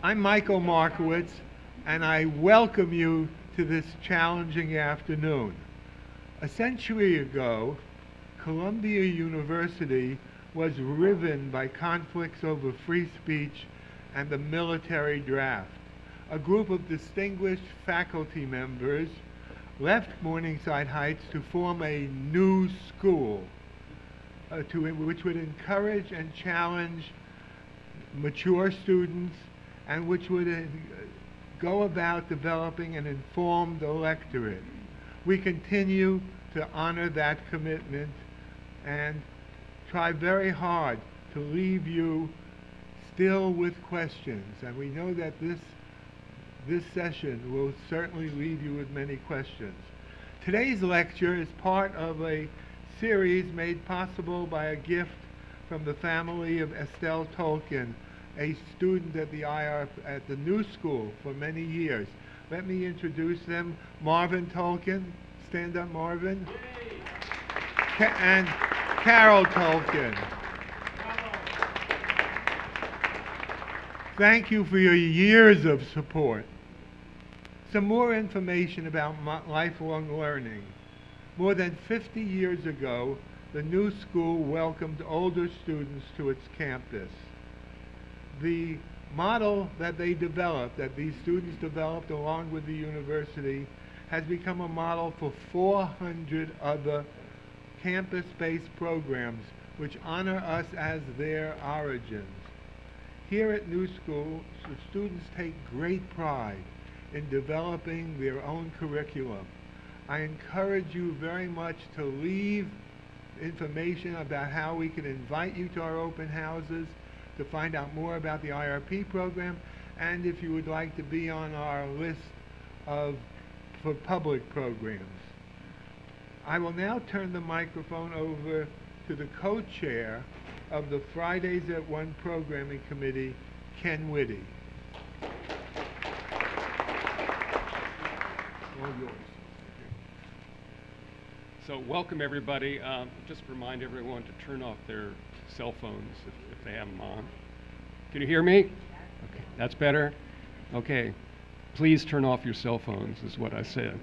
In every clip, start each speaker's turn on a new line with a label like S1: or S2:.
S1: I'm Michael Markowitz, and I welcome you to this challenging afternoon. A century ago, Columbia University was riven by conflicts over free speech and the military draft. A group of distinguished faculty members left Morningside Heights to form a new school uh, to, which would encourage and challenge mature students and which would uh, go about developing an informed electorate. We continue to honor that commitment and try very hard to leave you still with questions. And we know that this, this session will certainly leave you with many questions. Today's lecture is part of a series made possible by a gift from the family of Estelle Tolkin, a student at the IR at the New School for many years. Let me introduce them. Marvin Tolkin, stand up, Marvin. Ca and Carol Tolkin. Thank you for your years of support. Some more information about lifelong learning. More than 50 years ago, the new school welcomed older students to its campus the model that they developed, that these students developed along with the university, has become a model for 400 other campus-based programs which honor us as their origins. Here at New School, students take great pride in developing their own curriculum. I encourage you very much to leave information about how we can invite you to our open houses to find out more about the IRP program and if you would like to be on our list of for public programs. I will now turn the microphone over to the co-chair of the Fridays at One Programming Committee, Ken Whitty. All yours.
S2: So welcome everybody. Um, just remind everyone to turn off their cell phones if, if they have them on. Can you hear me? Okay, that's better? Okay. Please turn off your cell phones, is what I said.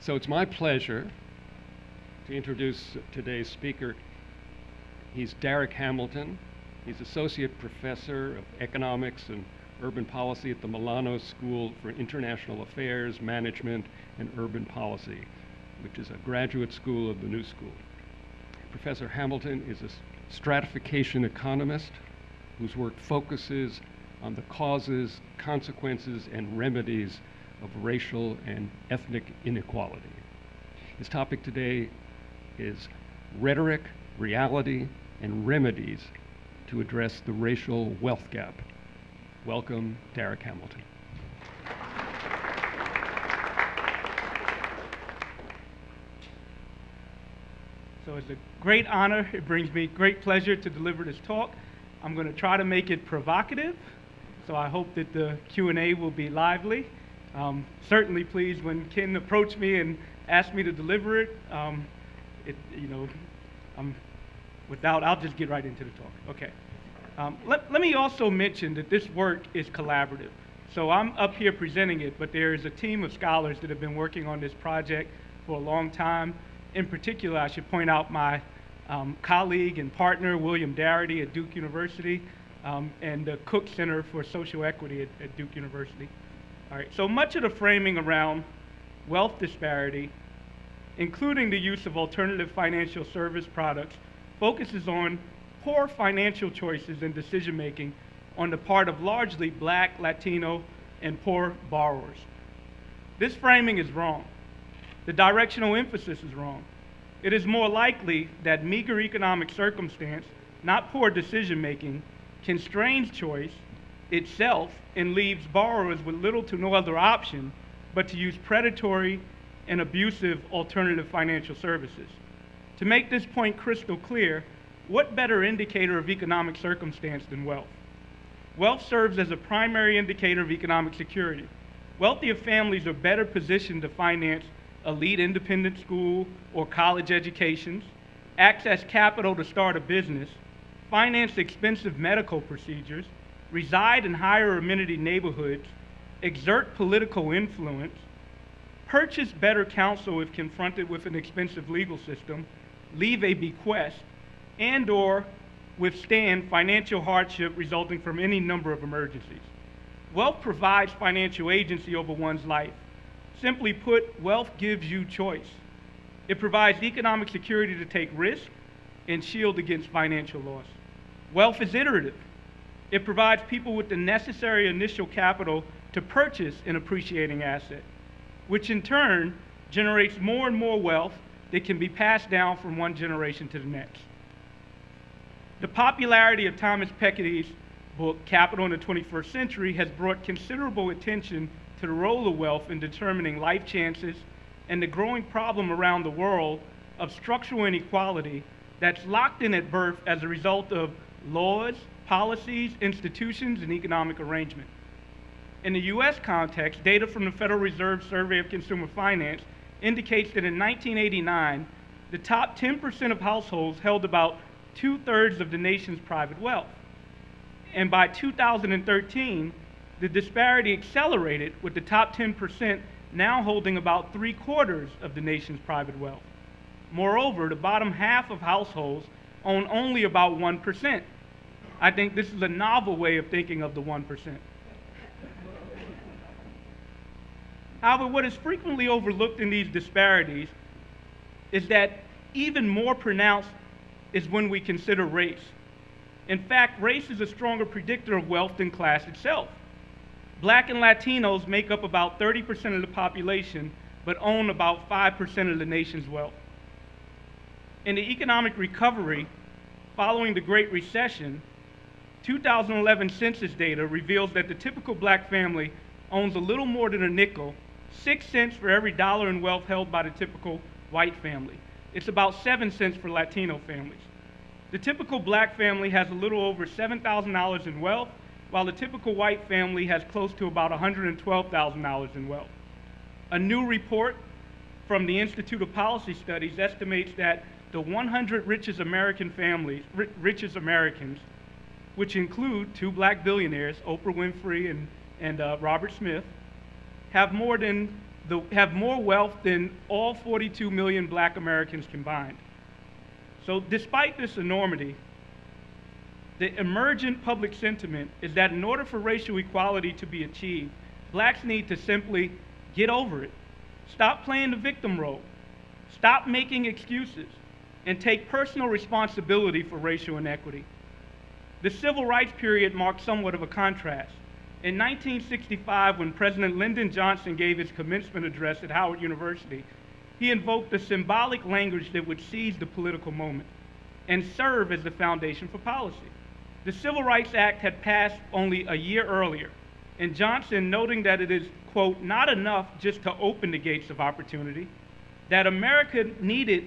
S2: So it's my pleasure to introduce today's speaker. He's Darrick Hamilton. He's Associate Professor of Economics and Urban Policy at the Milano School for International Affairs, Management, and Urban Policy, which is a graduate school of the New School. Professor Hamilton is a stratification economist whose work focuses on the causes, consequences, and remedies of racial and ethnic inequality. His topic today is rhetoric, reality, and remedies to address the racial wealth gap. Welcome, Darrick Hamilton.
S3: It's a great honor. It brings me great pleasure to deliver this talk. I'm going to try to make it provocative, so I hope that the Q&A will be lively. Um, certainly pleased when Ken approached me and asked me to deliver it. Um, it you know, I'm without, I'll just get right into the talk. Okay. Um, let, let me also mention that this work is collaborative. So I'm up here presenting it, but there is a team of scholars that have been working on this project for a long time in particular, I should point out my um, colleague and partner, William Darity at Duke University, um, and the Cook Center for Social Equity at, at Duke University. All right, so much of the framing around wealth disparity, including the use of alternative financial service products, focuses on poor financial choices and decision making on the part of largely black, Latino, and poor borrowers. This framing is wrong. The directional emphasis is wrong. It is more likely that meager economic circumstance, not poor decision making, constrains choice itself and leaves borrowers with little to no other option but to use predatory and abusive alternative financial services. To make this point crystal clear, what better indicator of economic circumstance than wealth? Wealth serves as a primary indicator of economic security. Wealthier families are better positioned to finance elite independent school or college educations, access capital to start a business, finance expensive medical procedures, reside in higher amenity neighborhoods, exert political influence, purchase better counsel if confronted with an expensive legal system, leave a bequest, and or withstand financial hardship resulting from any number of emergencies. Wealth provides financial agency over one's life. Simply put, wealth gives you choice. It provides economic security to take risk and shield against financial loss. Wealth is iterative. It provides people with the necessary initial capital to purchase an appreciating asset, which in turn generates more and more wealth that can be passed down from one generation to the next. The popularity of Thomas Piketty's book, Capital in the 21st Century, has brought considerable attention to the role of wealth in determining life chances and the growing problem around the world of structural inequality that's locked in at birth as a result of laws, policies, institutions, and economic arrangement. In the US context, data from the Federal Reserve Survey of Consumer Finance indicates that in 1989, the top 10% of households held about two thirds of the nation's private wealth. And by 2013, the disparity accelerated with the top 10% now holding about three quarters of the nation's private wealth. Moreover, the bottom half of households own only about 1%. I think this is a novel way of thinking of the 1%. However, what is frequently overlooked in these disparities is that even more pronounced is when we consider race. In fact, race is a stronger predictor of wealth than class itself. Black and Latinos make up about 30% of the population, but own about 5% of the nation's wealth. In the economic recovery following the Great Recession, 2011 census data reveals that the typical black family owns a little more than a nickel, six cents for every dollar in wealth held by the typical white family. It's about seven cents for Latino families. The typical black family has a little over $7,000 in wealth, while the typical white family has close to about $112,000 in wealth. A new report from the Institute of Policy Studies estimates that the 100 richest American families, ri- richest Americans, which include two black billionaires, Oprah Winfrey and, and uh, Robert Smith, have more than the, have more wealth than all 42 million black Americans combined. So despite this enormity, the emergent public sentiment is that in order for racial equality to be achieved, blacks need to simply get over it. Stop playing the victim role. Stop making excuses and take personal responsibility for racial inequity. The civil rights period marked somewhat of a contrast. In 1965, when President Lyndon Johnson gave his commencement address at Howard University, he invoked the symbolic language that would seize the political moment and serve as the foundation for policy. The Civil Rights Act had passed only a year earlier, and Johnson, noting that it is, quote, not enough just to open the gates of opportunity, that America needed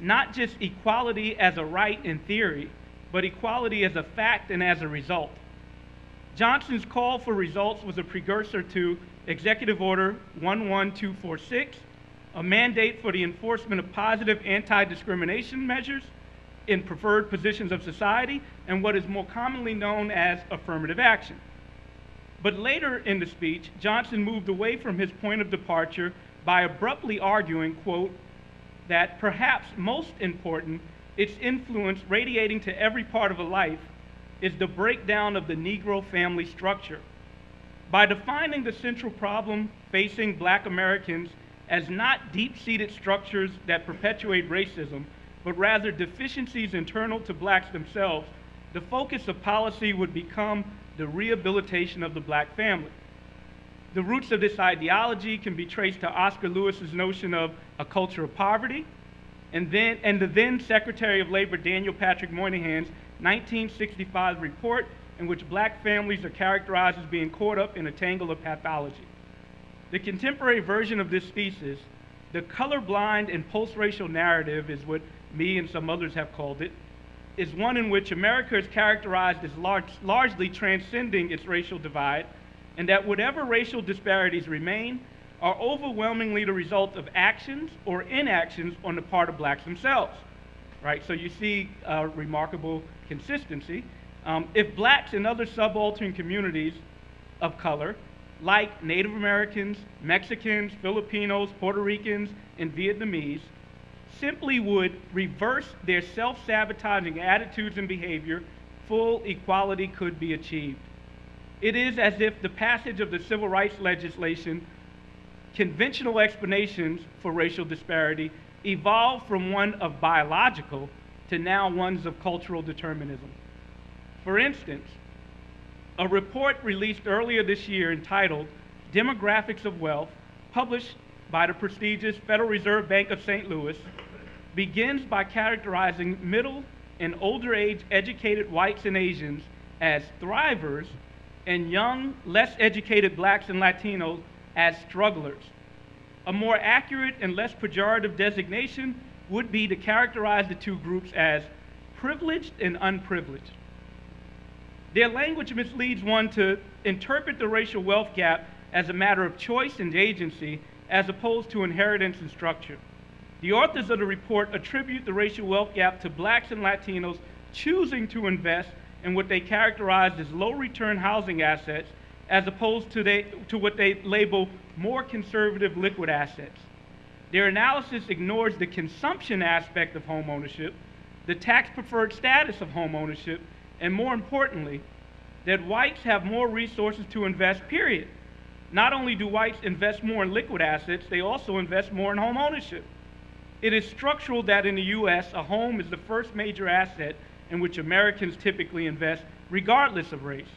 S3: not just equality as a right in theory, but equality as a fact and as a result. Johnson's call for results was a precursor to Executive Order 11246, a mandate for the enforcement of positive anti discrimination measures in preferred positions of society, and what is more commonly known as affirmative action. But later in the speech, Johnson moved away from his point of departure by abruptly arguing, quote, that perhaps most important, its influence radiating to every part of a life is the breakdown of the Negro family structure. By defining the central problem facing black Americans as not deep seated structures that perpetuate racism, but rather deficiencies internal to blacks themselves, the focus of policy would become the rehabilitation of the black family. The roots of this ideology can be traced to Oscar Lewis's notion of a culture of poverty, and, then, and the then Secretary of Labor Daniel Patrick Moynihan's 1965 report in which black families are characterized as being caught up in a tangle of pathology. The contemporary version of this thesis, the colorblind and post-racial narrative is what me and some others have called it, is one in which America is characterized as large, largely transcending its racial divide, and that whatever racial disparities remain are overwhelmingly the result of actions or inactions on the part of blacks themselves. Right? So you see uh, remarkable consistency. Um, if blacks and other subaltern communities of color, like Native Americans, Mexicans, Filipinos, Puerto Ricans, and Vietnamese, simply would reverse their self sabotaging attitudes and behavior, full equality could be achieved. It is as if the passage of the civil rights legislation, conventional explanations for racial disparity, evolved from one of biological to now ones of cultural determinism. For instance, a report released earlier this year entitled Demographics of Wealth, published by the prestigious Federal Reserve Bank of St. Louis, begins by characterizing middle and older age educated whites and Asians as thrivers and young, less educated blacks and Latinos as strugglers. A more accurate and less pejorative designation would be to characterize the two groups as privileged and unprivileged. Their language misleads one to interpret the racial wealth gap as a matter of choice and agency as opposed to inheritance and structure. The authors of the report attribute the racial wealth gap to blacks and Latinos choosing to invest in what they characterize as low return housing assets as opposed to, they, to what they label more conservative liquid assets. Their analysis ignores the consumption aspect of home ownership, the tax preferred status of home ownership, and more importantly, that whites have more resources to invest, period. Not only do whites invest more in liquid assets, they also invest more in home ownership. It is structural that in the U.S., a home is the first major asset in which Americans typically invest, regardless of race.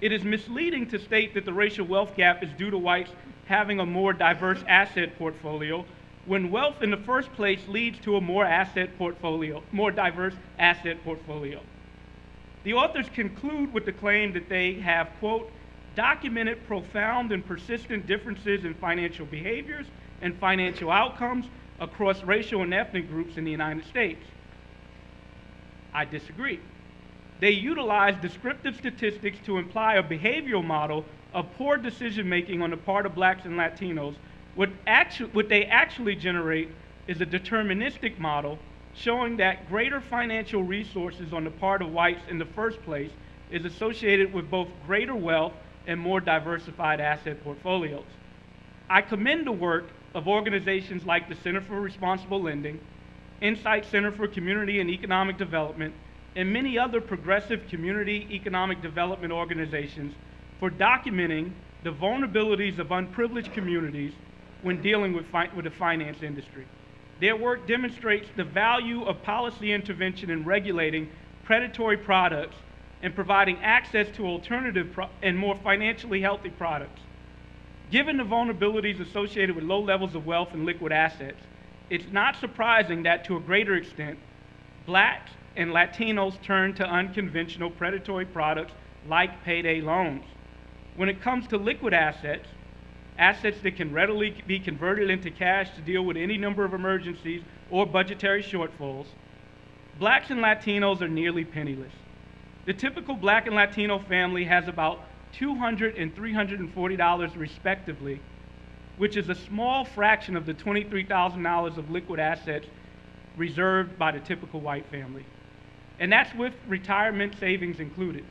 S3: It is misleading to state that the racial wealth gap is due to whites having a more diverse asset portfolio, when wealth in the first place leads to a more asset portfolio, more diverse asset portfolio. The authors conclude with the claim that they have, quote, documented profound and persistent differences in financial behaviors and financial outcomes across racial and ethnic groups in the United States. I disagree. They utilize descriptive statistics to imply a behavioral model of poor decision making on the part of blacks and Latinos. What, actu- what they actually generate is a deterministic model showing that greater financial resources on the part of whites in the first place is associated with both greater wealth and more diversified asset portfolios. I commend the work of organizations like the Center for Responsible Lending, Insight Center for Community and Economic Development, and many other progressive community economic development organizations for documenting the vulnerabilities of unprivileged communities when dealing with, with the finance industry. Their work demonstrates the value of policy intervention in regulating predatory products and providing access to alternative pro- and more financially healthy products. Given the vulnerabilities associated with low levels of wealth and liquid assets, it's not surprising that to a greater extent, blacks and Latinos turn to unconventional predatory products like payday loans. When it comes to liquid assets, assets that can readily be converted into cash to deal with any number of emergencies or budgetary shortfalls, blacks and Latinos are nearly penniless. The typical black and Latino family has about $200 and $340 respectively, which is a small fraction of the $23,000 of liquid assets reserved by the typical white family. And that's with retirement savings included.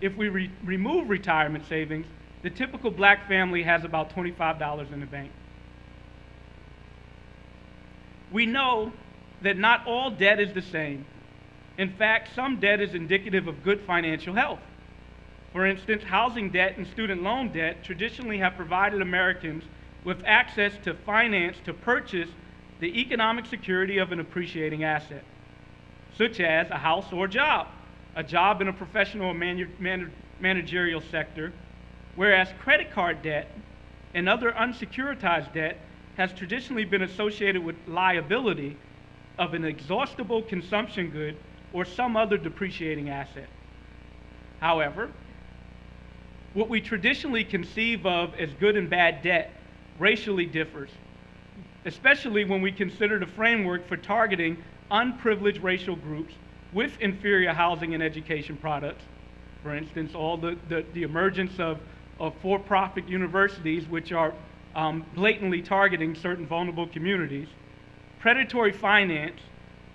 S3: If we re- remove retirement savings, the typical black family has about $25 in the bank. We know that not all debt is the same. In fact, some debt is indicative of good financial health. For instance, housing debt and student loan debt traditionally have provided Americans with access to finance to purchase the economic security of an appreciating asset, such as a house or job, a job in a professional or managerial sector, whereas credit card debt and other unsecuritized debt has traditionally been associated with liability of an exhaustible consumption good or some other depreciating asset. However, what we traditionally conceive of as good and bad debt racially differs, especially when we consider the framework for targeting unprivileged racial groups with inferior housing and education products. For instance, all the, the, the emergence of, of for profit universities, which are um, blatantly targeting certain vulnerable communities, predatory finance,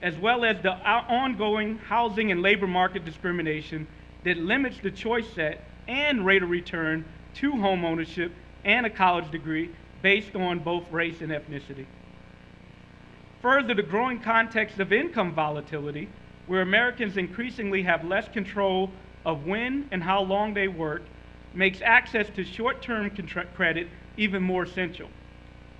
S3: as well as the ongoing housing and labor market discrimination that limits the choice set and rate of return to home ownership and a college degree based on both race and ethnicity. Further, the growing context of income volatility, where Americans increasingly have less control of when and how long they work, makes access to short term credit even more essential.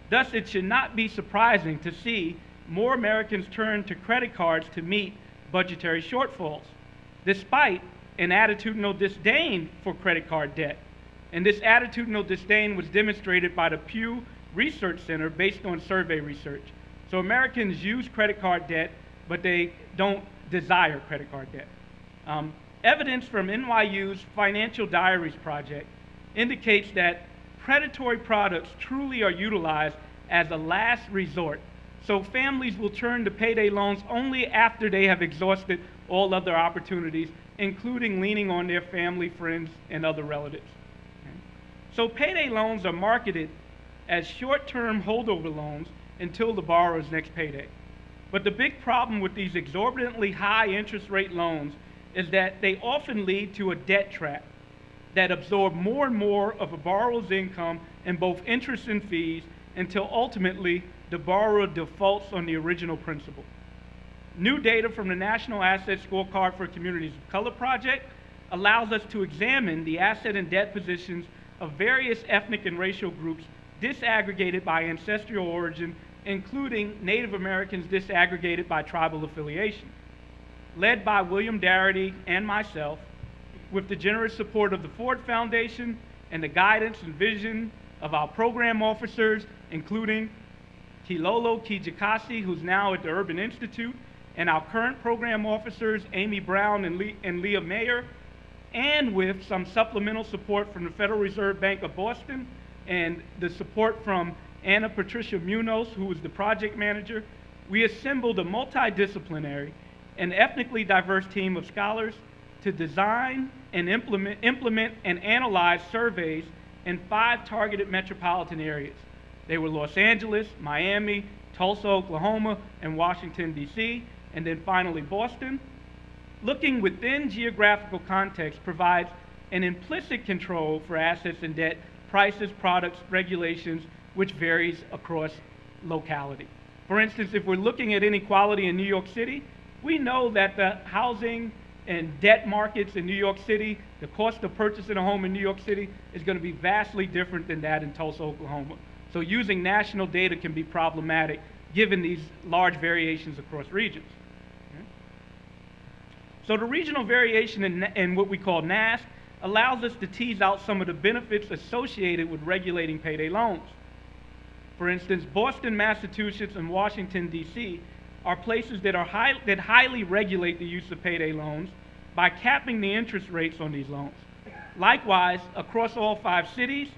S3: Thus, it should not be surprising to see more Americans turn to credit cards to meet budgetary shortfalls, despite an attitudinal disdain for credit card debt. And this attitudinal disdain was demonstrated by the Pew Research Center based on survey research. So Americans use credit card debt, but they don't desire credit card debt. Um, evidence from NYU's Financial Diaries Project indicates that predatory products truly are utilized as a last resort. So families will turn to payday loans only after they have exhausted all other opportunities, including leaning on their family, friends, and other relatives. So payday loans are marketed as short-term holdover loans until the borrower's next payday. But the big problem with these exorbitantly high interest rate loans is that they often lead to a debt trap that absorb more and more of a borrower's income in both interest and fees until ultimately the borrower defaults on the original principal. New data from the National Asset Scorecard for Communities of Color Project allows us to examine the asset and debt positions of various ethnic and racial groups disaggregated by ancestral origin, including Native Americans disaggregated by tribal affiliation. Led by William Darity and myself, with the generous support of the Ford Foundation and the guidance and vision of our program officers, including Kilolo Kijakazi, who's now at the Urban Institute, and our current program officers, Amy Brown and, Lee, and Leah Mayer, and with some supplemental support from the Federal Reserve Bank of Boston and the support from Ana Patricia Munoz, who was the project manager, we assembled a multidisciplinary and ethnically diverse team of scholars to design and implement, implement and analyze surveys in five targeted metropolitan areas. They were Los Angeles, Miami, Tulsa, Oklahoma, and Washington, D.C., and then finally Boston. Looking within geographical context provides an implicit control for assets and debt, prices, products, regulations, which varies across locality. For instance, if we're looking at inequality in New York City, we know that the housing and debt markets in New York City, the cost of purchasing a home in New York City is going to be vastly different than that in Tulsa, Oklahoma. So using national data can be problematic given these large variations across regions. So the regional variation in, in what we call NASCC allows us to tease out some of the benefits associated with regulating payday loans. For instance, Boston, Massachusetts, and Washington, D.C. are places that, are high, that highly regulate the use of payday loans by capping the interest rates on these loans. Likewise, across all five cities,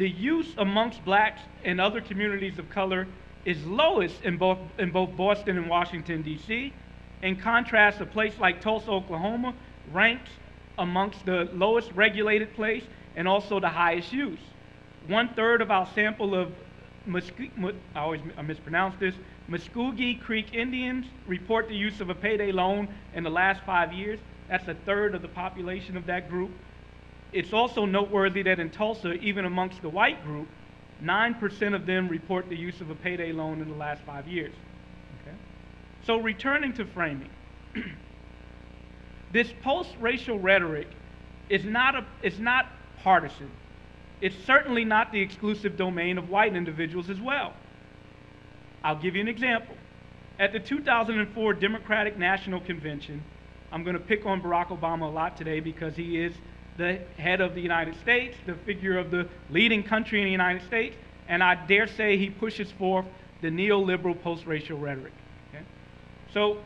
S3: the use amongst blacks and other communities of color is lowest in both, in both Boston and Washington, D.C. In contrast, a place like Tulsa, Oklahoma ranks amongst the lowest regulated place and also the highest use. One third of our sample of, I always I mispronounce this, Muscogee Creek Indians report the use of a payday loan in the last five years. That's a third of the population of that group. It's also noteworthy that in Tulsa, even amongst the white group, 9% of them report the use of a payday loan in the last five years. Okay? So returning to framing, this post-racial rhetoric is not, a, is not partisan. It's certainly not the exclusive domain of white individuals as well. I'll give you an example. At the 2004 Democratic National Convention, I'm going to pick on Barack Obama a lot today because he is the head of the United States, the figure of the leading country in the United States, and I dare say he pushes forth the neoliberal post-racial rhetoric. Okay? So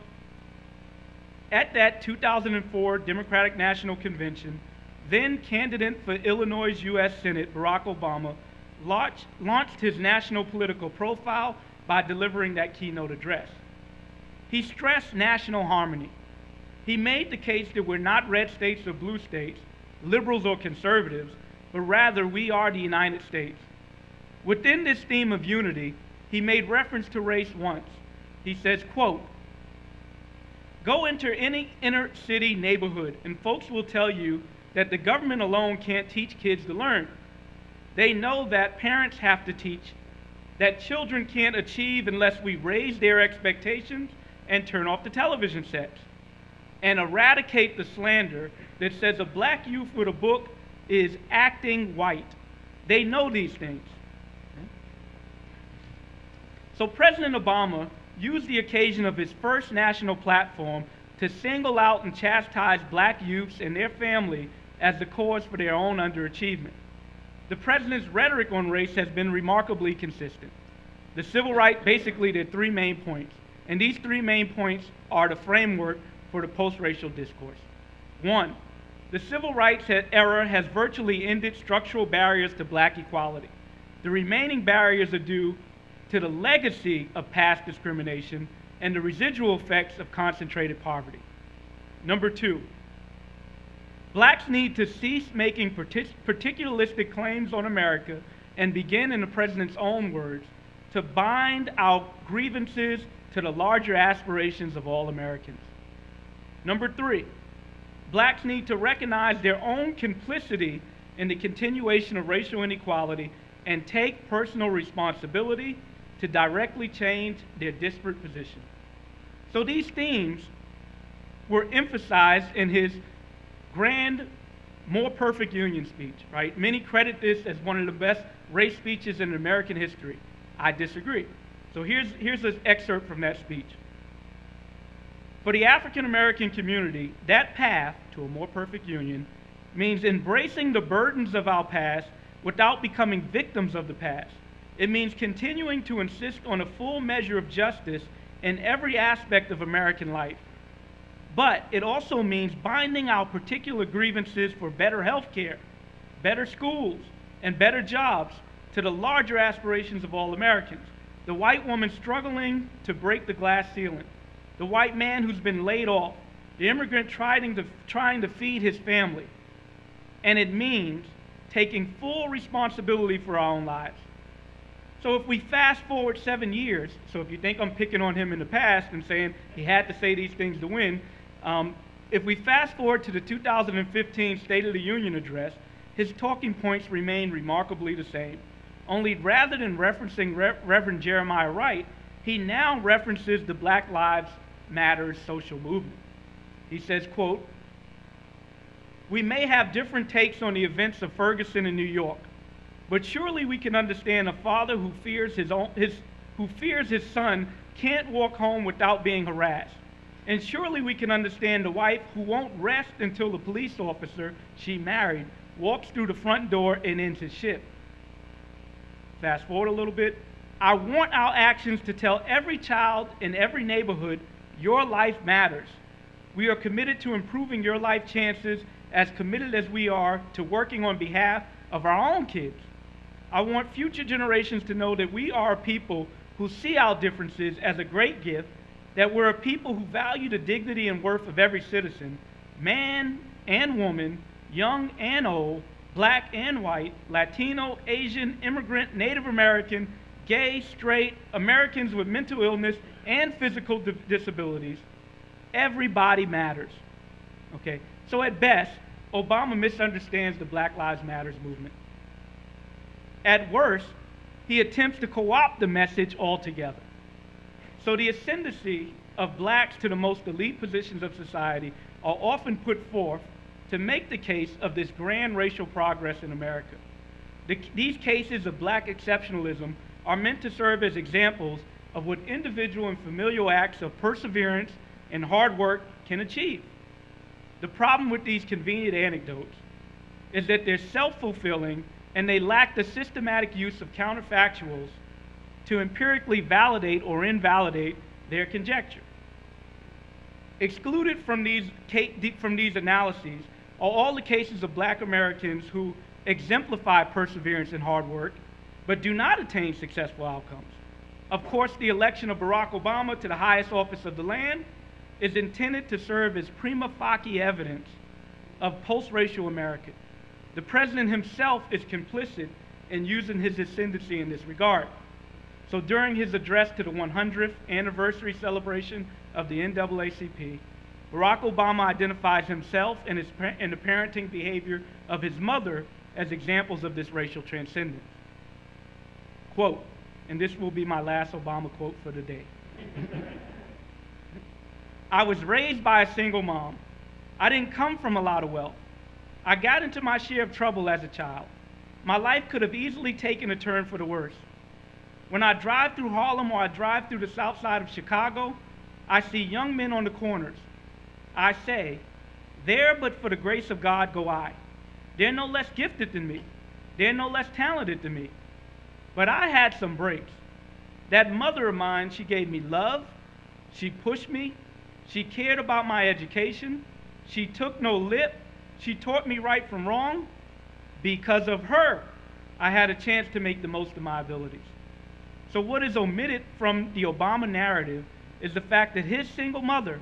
S3: at that 2004 Democratic National Convention, then candidate for Illinois U.S. Senate, Barack Obama, launched, launched his national political profile by delivering that keynote address. He stressed national harmony. He made the case that we're not red states or blue states, liberals or conservatives, but rather we are the United States. Within this theme of unity, he made reference to race once. He says, quote, Go into any inner city neighborhood, and folks will tell you that the government alone can't teach kids to learn. They know that parents have to teach, that children can't achieve unless we raise their expectations and turn off the television sets, and eradicate the slander that says a black youth with a book is acting white. They know these things. So President Obama used the occasion of his first national platform to single out and chastise black youths and their family as the cause for their own underachievement. The president's rhetoric on race has been remarkably consistent. The civil rights, basically, did three main points. And these three main points are the framework for the post racial discourse. One, the civil rights era has virtually ended structural barriers to black equality. The remaining barriers are due to the legacy of past discrimination and the residual effects of concentrated poverty. Number two, blacks need to cease making partic- particularistic claims on America and begin, in the president's own words, to bind our grievances to the larger aspirations of all Americans. Number three, blacks need to recognize their own complicity in the continuation of racial inequality and take personal responsibility to directly change their disparate position. So these themes were emphasized in his grand, more perfect union speech, right? Many credit this as one of the best race speeches in American history. I disagree. So here's, here's an excerpt from that speech. For the African American community, that path to a more perfect union means embracing the burdens of our past without becoming victims of the past. It means continuing to insist on a full measure of justice in every aspect of American life. But it also means binding our particular grievances for better health care, better schools, and better jobs to the larger aspirations of all Americans. The white woman struggling to break the glass ceiling, the white man who's been laid off, the immigrant trying to, trying to feed his family. And it means taking full responsibility for our own lives. So if we fast forward seven years, so if you think I'm picking on him in the past and saying he had to say these things to win, um, if we fast forward to the 2015 State of the Union address, his talking points remain remarkably the same. Only rather than referencing Re- Reverend Jeremiah Wright, he now references the Black Lives Matters social movement. He says, quote, we may have different takes on the events of Ferguson in New York, but surely we can understand a father who fears his, own, his, who fears his son can't walk home without being harassed. And surely we can understand the wife who won't rest until the police officer she married walks through the front door and ends his shift. Fast forward a little bit. I want our actions to tell every child in every neighborhood your life matters. We are committed to improving your life chances as committed as we are to working on behalf of our own kids. I want future generations to know that we are a people who see our differences as a great gift, that we're a people who value the dignity and worth of every citizen, man and woman, young and old, black and white, Latino, Asian, immigrant, Native American, gay, straight, Americans with mental illness and physical di- disabilities. Everybody matters. Okay? So at best, Obama misunderstands the Black Lives Matters movement. At worst, he attempts to co opt the message altogether. So the ascendancy of blacks to the most elite positions of society are often put forth to make the case of this grand racial progress in America. The, these cases of black exceptionalism are meant to serve as examples of what individual and familial acts of perseverance and hard work can achieve. The problem with these convenient anecdotes is that they're self fulfilling and they lack the systematic use of counterfactuals to empirically validate or invalidate their conjecture. Excluded from these, from these analyses are all the cases of black Americans who exemplify perseverance and hard work, but do not attain successful outcomes. Of course, the election of Barack Obama to the highest office of the land is intended to serve as prima facie evidence of post racial America. The president himself is complicit in using his ascendancy in this regard. So during his address to the 100th anniversary celebration of the NAACP, Barack Obama identifies himself and, his, and the parenting behavior of his mother as examples of this racial transcendence. Quote, and this will be my last Obama quote for the day. I was raised by a single mom. I didn't come from a lot of wealth. I got into my share of trouble as a child. My life could have easily taken a turn for the worse. When I drive through Harlem or I drive through the south side of Chicago, I see young men on the corners. I say, There but for the grace of God go I. They're no less gifted than me. They're no less talented than me. But I had some breaks. That mother of mine, she gave me love. She pushed me. She cared about my education. She took no lip. She taught me right from wrong. Because of her, I had a chance to make the most of my abilities. So, what is omitted from the Obama narrative is the fact that his single mother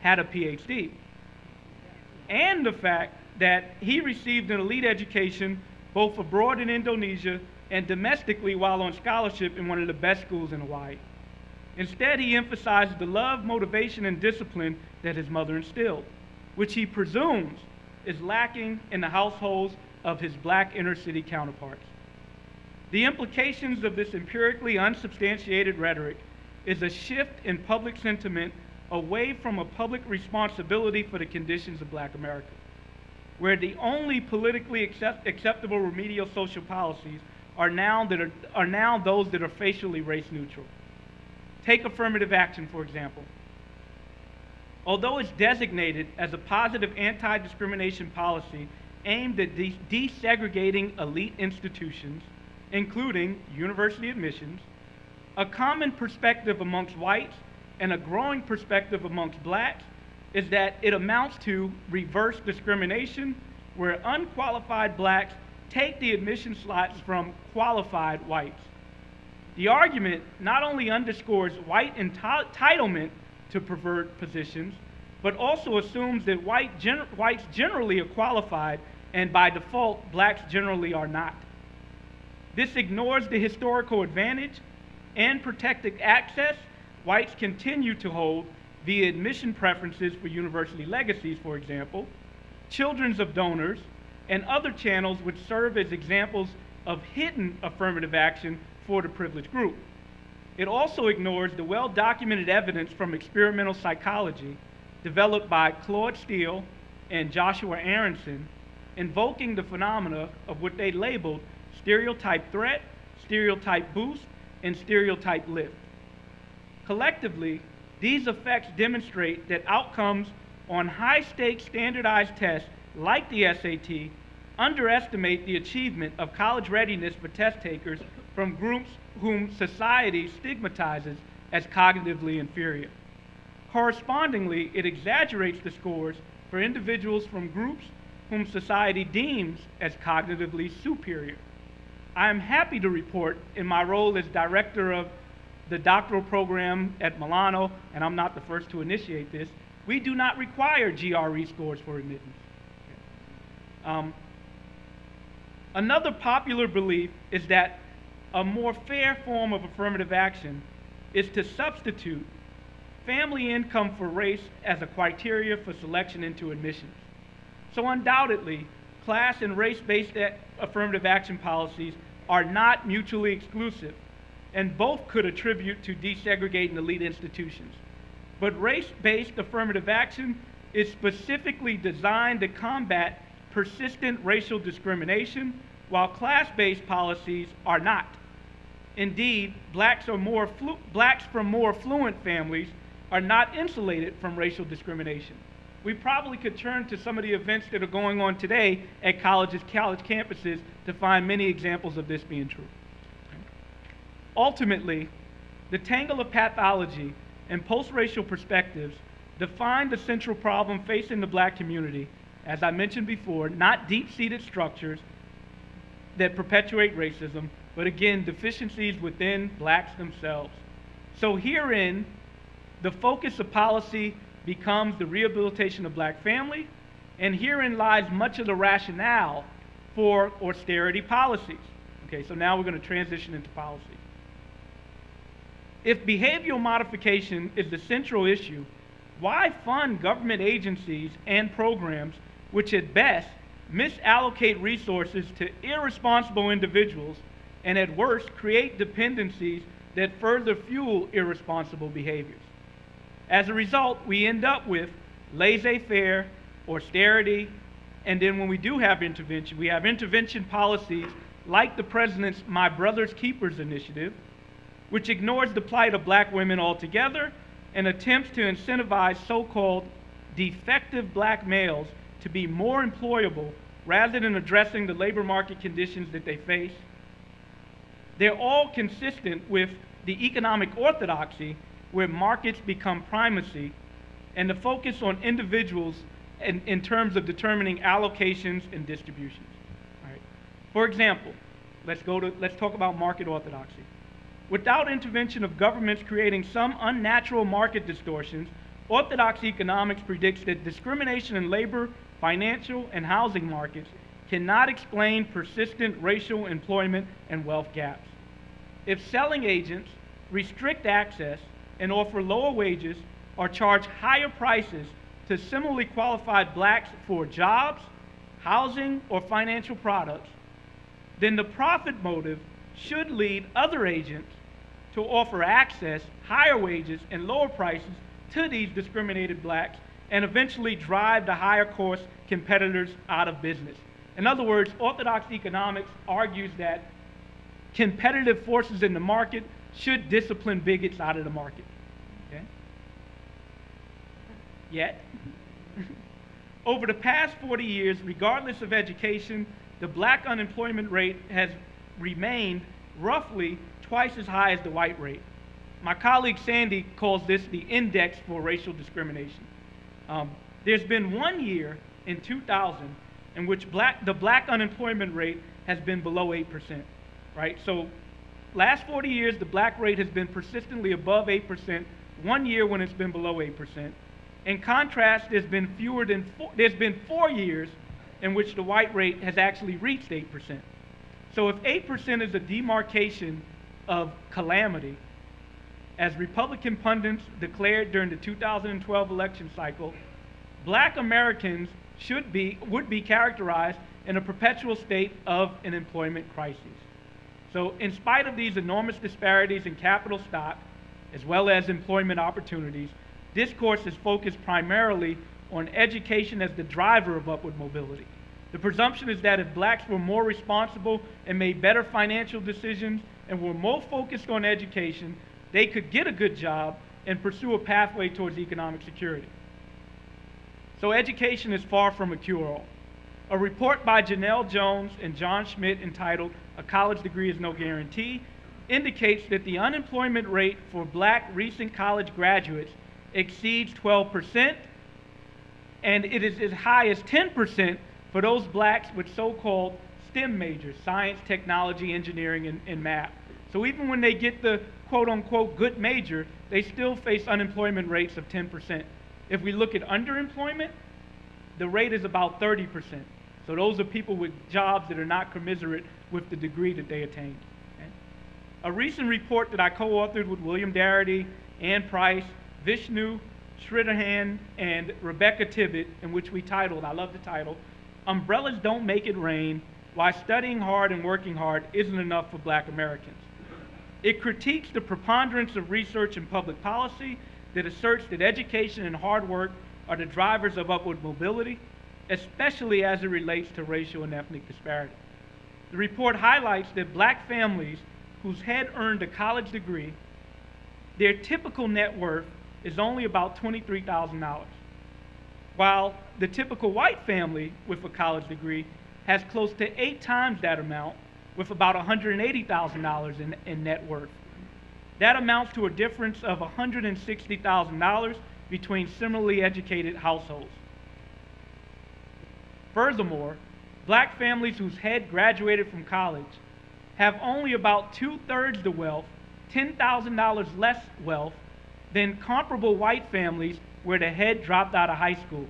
S3: had a PhD, and the fact that he received an elite education both abroad in Indonesia and domestically while on scholarship in one of the best schools in Hawaii. Instead, he emphasized the love, motivation, and discipline that his mother instilled, which he presumes is lacking in the households of his black inner city counterparts. The implications of this empirically unsubstantiated rhetoric is a shift in public sentiment away from a public responsibility for the conditions of black America, where the only politically accept acceptable remedial social policies are now, that are, are now those that are facially race neutral. Take affirmative action, for example. Although it's designated as a positive anti discrimination policy aimed at de desegregating elite institutions, including university admissions, a common perspective amongst whites and a growing perspective amongst blacks is that it amounts to reverse discrimination where unqualified blacks take the admission slots from qualified whites. The argument not only underscores white entitlement to preferred positions, but also assumes that white gen whites generally are qualified and by default, blacks generally are not. This ignores the historical advantage and protected access whites continue to hold via admission preferences for university legacies, for example, children's of donors, and other channels which serve as examples of hidden affirmative action for the privileged group. It also ignores the well documented evidence from experimental psychology developed by Claude Steele and Joshua Aronson, invoking the phenomena of what they labeled stereotype threat, stereotype boost, and stereotype lift. Collectively, these effects demonstrate that outcomes on high stakes standardized tests like the SAT underestimate the achievement of college readiness for test takers from groups whom society stigmatizes as cognitively inferior. Correspondingly, it exaggerates the scores for individuals from groups whom society deems as cognitively superior. I am happy to report in my role as director of the doctoral program at Milano, and I'm not the first to initiate this, we do not require GRE scores for admittance. Um, another popular belief is that a more fair form of affirmative action is to substitute family income for race as a criteria for selection into admissions. So undoubtedly, class and race-based affirmative action policies are not mutually exclusive, and both could attribute to desegregating elite institutions. But race-based affirmative action is specifically designed to combat persistent racial discrimination, while class-based policies are not. Indeed, blacks, more blacks from more affluent families are not insulated from racial discrimination. We probably could turn to some of the events that are going on today at colleges, college campuses to find many examples of this being true. Ultimately, the tangle of pathology and post-racial perspectives define the central problem facing the black community, as I mentioned before, not deep-seated structures that perpetuate racism, but again, deficiencies within blacks themselves. So herein, the focus of policy becomes the rehabilitation of black family, and herein lies much of the rationale for austerity policies. Okay, so now we're going to transition into policy. If behavioral modification is the central issue, Why fund government agencies and programs which at best misallocate resources to irresponsible individuals and at worst create dependencies that further fuel irresponsible behaviors? As a result, we end up with laissez-faire, austerity, and then when we do have intervention, we have intervention policies like the president's My Brother's Keepers initiative, which ignores the plight of black women altogether and attempts to incentivize so-called defective black males to be more employable rather than addressing the labor market conditions that they face. They're all consistent with the economic orthodoxy where markets become primacy and the focus on individuals in, in terms of determining allocations and distributions. Right. For example, let's, go to, let's talk about market orthodoxy. Without intervention of governments creating some unnatural market distortions, orthodox economics predicts that discrimination in labor, financial, and housing markets cannot explain persistent racial employment and wealth gaps. If selling agents restrict access and offer lower wages or charge higher prices to similarly qualified blacks for jobs, housing, or financial products, then the profit motive should lead other agents to offer access, higher wages, and lower prices to these discriminated blacks and eventually drive the higher cost competitors out of business. In other words, orthodox economics argues that competitive forces in the market should discipline bigots out of the market. Okay? Yet, over the past 40 years, regardless of education, the black unemployment rate has remained roughly twice as high as the white rate. My colleague Sandy calls this the index for racial discrimination. Um, there's been one year in 2000 in which black, the black unemployment rate has been below 8%, right? So last 40 years, the black rate has been persistently above 8%, one year when it's been below 8%. In contrast, there's been fewer than four, there's been four years in which the white rate has actually reached 8%. So if 8% is a demarcation of calamity, as Republican pundits declared during the 2012 election cycle, black Americans should be, would be characterized in a perpetual state of an employment crisis. So in spite of these enormous disparities in capital stock, as well as employment opportunities, discourse is focused primarily on education as the driver of upward mobility. The presumption is that if blacks were more responsible and made better financial decisions and were more focused on education, they could get a good job and pursue a pathway towards economic security. So education is far from a cure-all. A report by Janelle Jones and John Schmitt entitled A College Degree is No Guarantee indicates that the unemployment rate for black recent college graduates exceeds 12%, and it is as high as 10% for those blacks with so-called STEM majors, science, technology, engineering, and, and math. So even when they get the quote-unquote good major, they still face unemployment rates of 10%. If we look at underemployment, the rate is about 30%. So those are people with jobs that are not commensurate with the degree that they attained. Okay? A recent report that I co-authored with William Darity, Ann Price, Vishnu Sridharan, and Rebecca Tippett, in which we titled, I love the title, Umbrellas Don't Make It Rain, Why Studying Hard and Working Hard Isn't Enough for Black Americans. It critiques the preponderance of research and public policy that asserts that education and hard work are the drivers of upward mobility, especially as it relates to racial and ethnic disparity. The report highlights that black families whose head earned a college degree, their typical net worth is only about $23,000, while the typical white family with a college degree has close to eight times that amount with about $180,000 in, in net worth. That amounts to a difference of $160,000 between similarly educated households. Furthermore, black families whose head graduated from college have only about two-thirds the wealth, $10,000 less wealth, than comparable white families where the head dropped out of high school.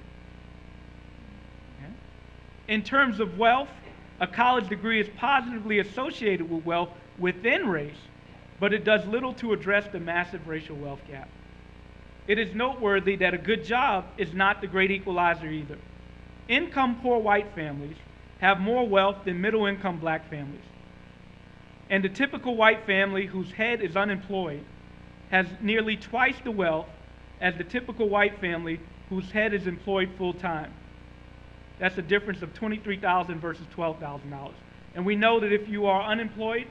S3: In terms of wealth, a college degree is positively associated with wealth within race, but it does little to address the massive racial wealth gap. it is noteworthy that a good job is not the great equalizer either. Income poor white families have more wealth than middle income black families. And the typical white family whose head is unemployed has nearly twice the wealth as the typical white family whose head is employed full time. That's a difference of 23,000 versus $12,000. And we know that if you are unemployed,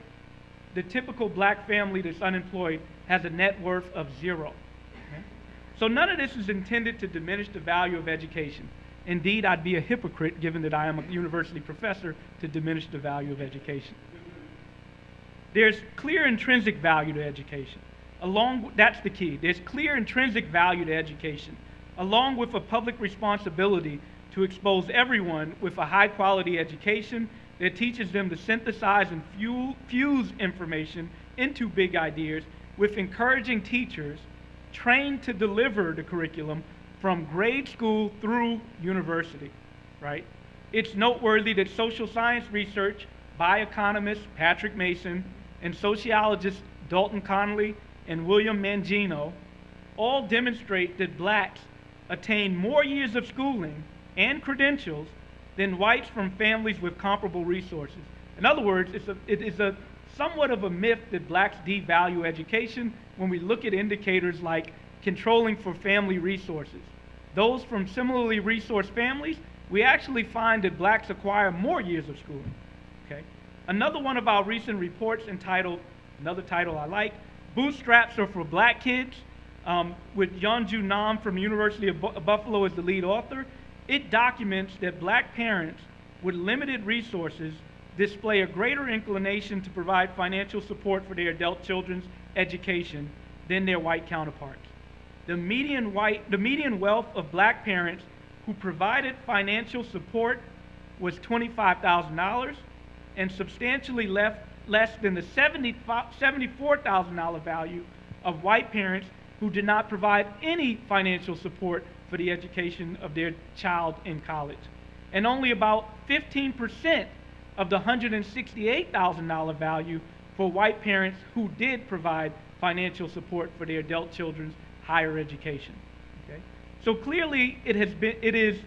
S3: the typical black family that's unemployed has a net worth of zero. So none of this is intended to diminish the value of education. Indeed, I'd be a hypocrite given that I am a university professor to diminish the value of education. There's clear intrinsic value to education. Along that's the key. There's clear intrinsic value to education, along with a public responsibility to expose everyone with a high quality education that teaches them to synthesize and fuel, fuse information into big ideas with encouraging teachers trained to deliver the curriculum from grade school through university, right? It's noteworthy that social science research by economist Patrick Mason and sociologist Dalton Conley and William Mangino all demonstrate that blacks attain more years of schooling and credentials than whites from families with comparable resources. In other words, it's a, it is a somewhat of a myth that blacks devalue education when we look at indicators like controlling for family resources. Those from similarly resourced families, we actually find that blacks acquire more years of schooling. Okay? Another one of our recent reports entitled, another title I like, Bootstraps Are for Black Kids, um, with Yunju Nam from University of Bu- Buffalo as the lead author, it documents that black parents with limited resources display a greater inclination to provide financial support for their adult children's education than their white counterparts. The median, white, the median wealth of black parents who provided financial support was $25,000 and substantially left, less than the $74,000 value of white parents who did not provide any financial support for the education of their child in college. And only about 15% of the $168,000 value for white parents who did provide financial support for their adult children's higher education. Okay? So clearly it has been it is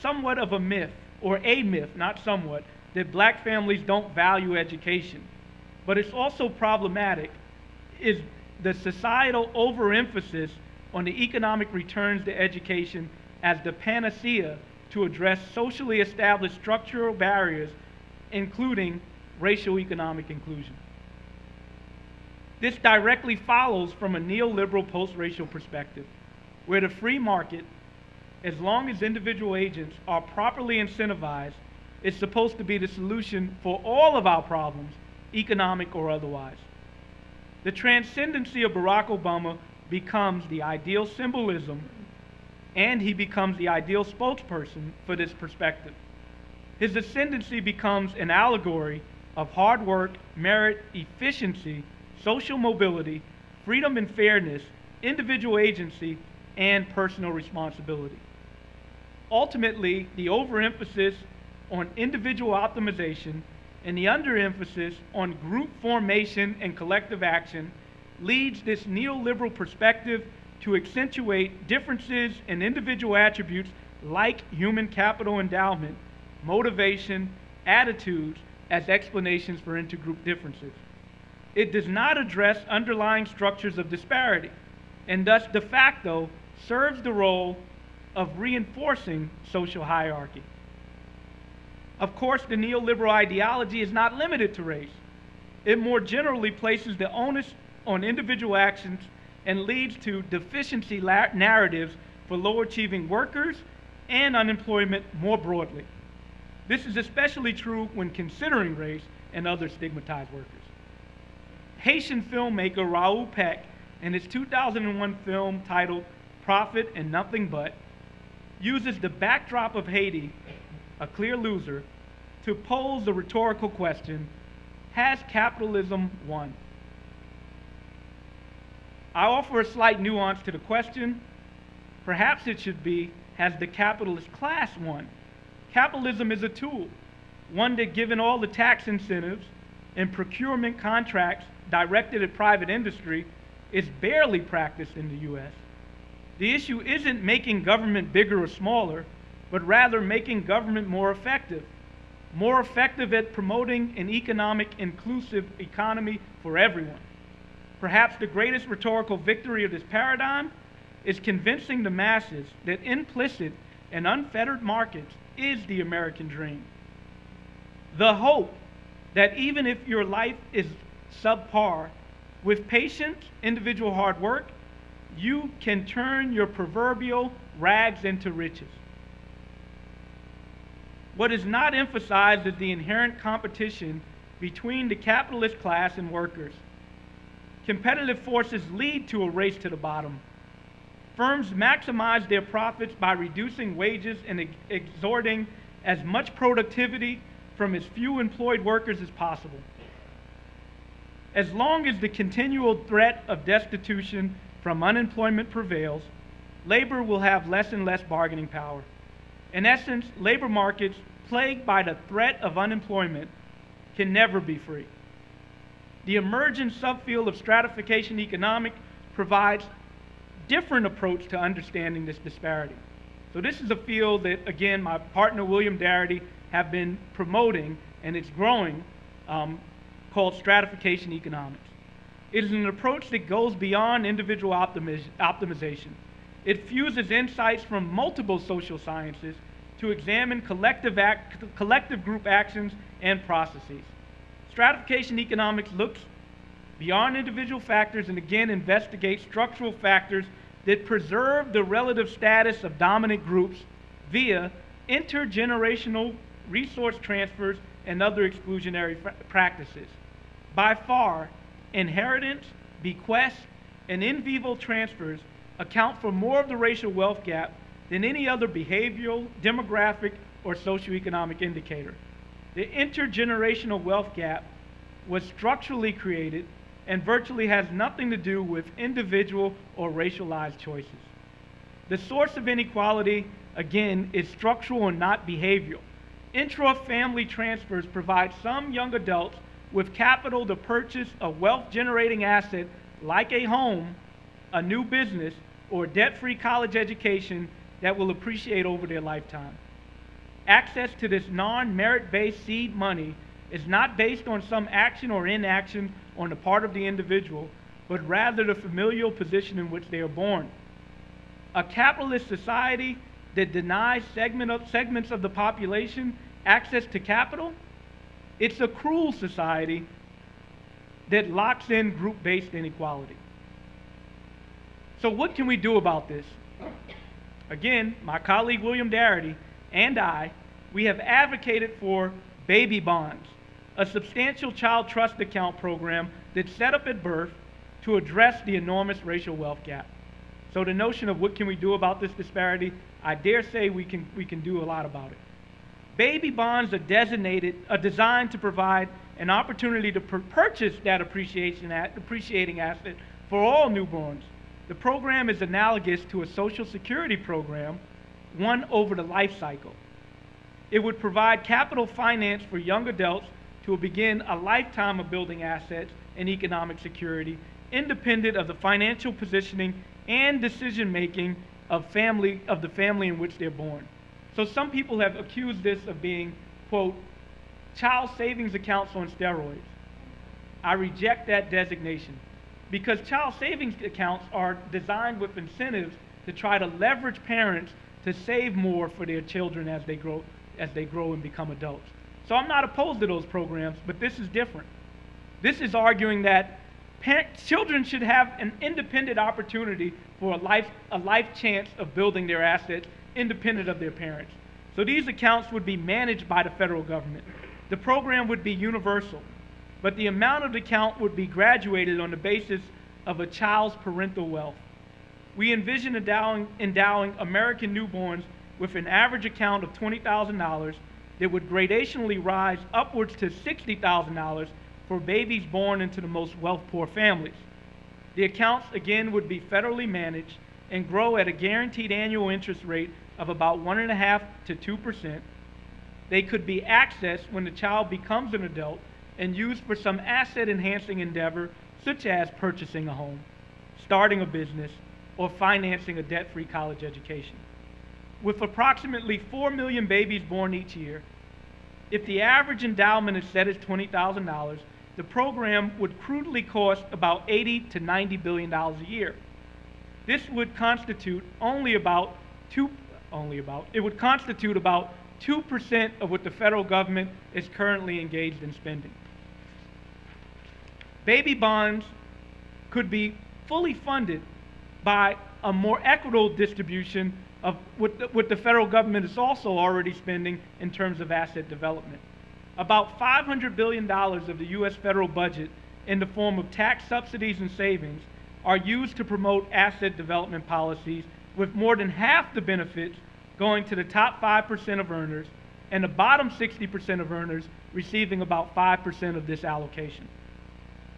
S3: somewhat of a myth or a myth, not somewhat, that black families don't value education. But it's also problematic is the societal overemphasis on the economic returns to education as the panacea to address socially established structural barriers, including racial economic inclusion. This directly follows from a neoliberal post racial perspective, where the free market, as long as individual agents are properly incentivized, is supposed to be the solution for all of our problems, economic or otherwise. The transcendency of Barack Obama becomes the ideal symbolism and he becomes the ideal spokesperson for this perspective. His ascendancy becomes an allegory of hard work, merit, efficiency, social mobility, freedom and fairness, individual agency, and personal responsibility. Ultimately, the overemphasis on individual optimization and the underemphasis on group formation and collective action leads this neoliberal perspective to accentuate differences in individual attributes like human capital endowment, motivation, attitudes as explanations for intergroup differences. It does not address underlying structures of disparity, and thus de facto serves the role of reinforcing social hierarchy. Of course, the neoliberal ideology is not limited to race. It more generally places the onus on individual actions and leads to deficiency narratives for low achieving workers and unemployment more broadly. This is especially true when considering race and other stigmatized workers. Haitian filmmaker Raoul Peck, in his 2001 film titled Profit and Nothing But, uses the backdrop of Haiti, a clear loser, to pose the rhetorical question Has capitalism won? I offer a slight nuance to the question. Perhaps it should be Has the capitalist class won? Capitalism is a tool, one that, given all the tax incentives and procurement contracts directed at private industry, is barely practiced in the U.S. The issue isn't making government bigger or smaller, but rather making government more effective. More effective at promoting an economic, inclusive economy for everyone. Perhaps the greatest rhetorical victory of this paradigm is convincing the masses that implicit and unfettered markets is the American dream. The hope that even if your life is subpar, with patience, individual hard work, you can turn your proverbial rags into riches. What is not emphasized is the inherent competition between the capitalist class and workers. Competitive forces lead to a race to the bottom. Firms maximize their profits by reducing wages and ex- extorting as much productivity from as few employed workers as possible. As long as the continual threat of destitution from unemployment prevails, labor will have less and less bargaining power. In essence, labor markets plagued by the threat of unemployment can never be free. The emerging subfield of stratification economics provides different approach to understanding this disparity. So this is a field that, again, my partner William Darity have been promoting, and it's growing, um, called stratification economics. It is an approach that goes beyond individual optimiz- optimization. It fuses insights from multiple social sciences to examine collective, collective group actions and processes. Stratification economics looks beyond individual factors and again investigates structural factors that preserve the relative status of dominant groups via intergenerational resource transfers and other exclusionary practices. By far, inheritance, bequests, and in vivo transfers account for more of the racial wealth gap than any other behavioral, demographic, or socioeconomic indicator. The intergenerational wealth gap was structurally created and virtually has nothing to do with individual or racialized choices. The source of inequality, again, is structural and not behavioral. Intra family transfers provide some young adults with capital to purchase a wealth generating asset like a home, a new business, or debt free college education that will appreciate over their lifetime. Access to this non merit based seed money is not based on some action or inaction on the part of the individual, but rather the familial position in which they are born. A capitalist society that denies segment of, segments of the population access to capital, it's a cruel society that locks in group based inequality. So, what can we do about this? Again, my colleague William Darity and I, we have advocated for baby bonds a substantial child trust account program that's set up at birth to address the enormous racial wealth gap. So the notion of what can we do about this disparity, I dare say we can, we can do a lot about it. Baby bonds are designated, are designed to provide an opportunity to pur- purchase that appreciation at, appreciating asset for all newborns. The program is analogous to a Social Security program, one over the life cycle. It would provide capital finance for young adults to begin a lifetime of building assets and economic security, independent of the financial positioning and decision making of family of the family in which they're born. So some people have accused this of being, quote, child savings accounts on steroids. I reject that designation because child savings accounts are designed with incentives to try to leverage parents to save more for their children as they grow as they grow and become adults. So I'm not opposed to those programs, but this is different. This is arguing that parents, children should have an independent opportunity for a life, a life chance of building their assets independent of their parents. So these accounts would be managed by the federal government. The program would be universal, but the amount of the account would be graduated on the basis of a child's parental wealth. We envision endowing, endowing American newborns with an average account of $20,000 that would gradationally rise upwards to $60,000 for babies born into the most wealth poor families. The accounts, again, would be federally managed and grow at a guaranteed annual interest rate of about 1.5 to 2%. They could be accessed when the child becomes an adult and used for some asset enhancing endeavor, such as purchasing a home, starting a business, or financing a debt-free college education. With approximately 4 million babies born each year, if the average endowment is set at $20,000, the program would crudely cost about 80 to 90 billion dollars a year. This would constitute only about two, only about, it would constitute about 2% of what the federal government is currently engaged in spending. Baby bonds could be fully funded by a more equitable distribution of what the, what the federal government is also already spending in terms of asset development. About $500 billion of the U.S. federal budget in the form of tax subsidies and savings are used to promote asset development policies with more than half the benefits going to the top 5% of earners and the bottom 60% of earners receiving about 5% of this allocation.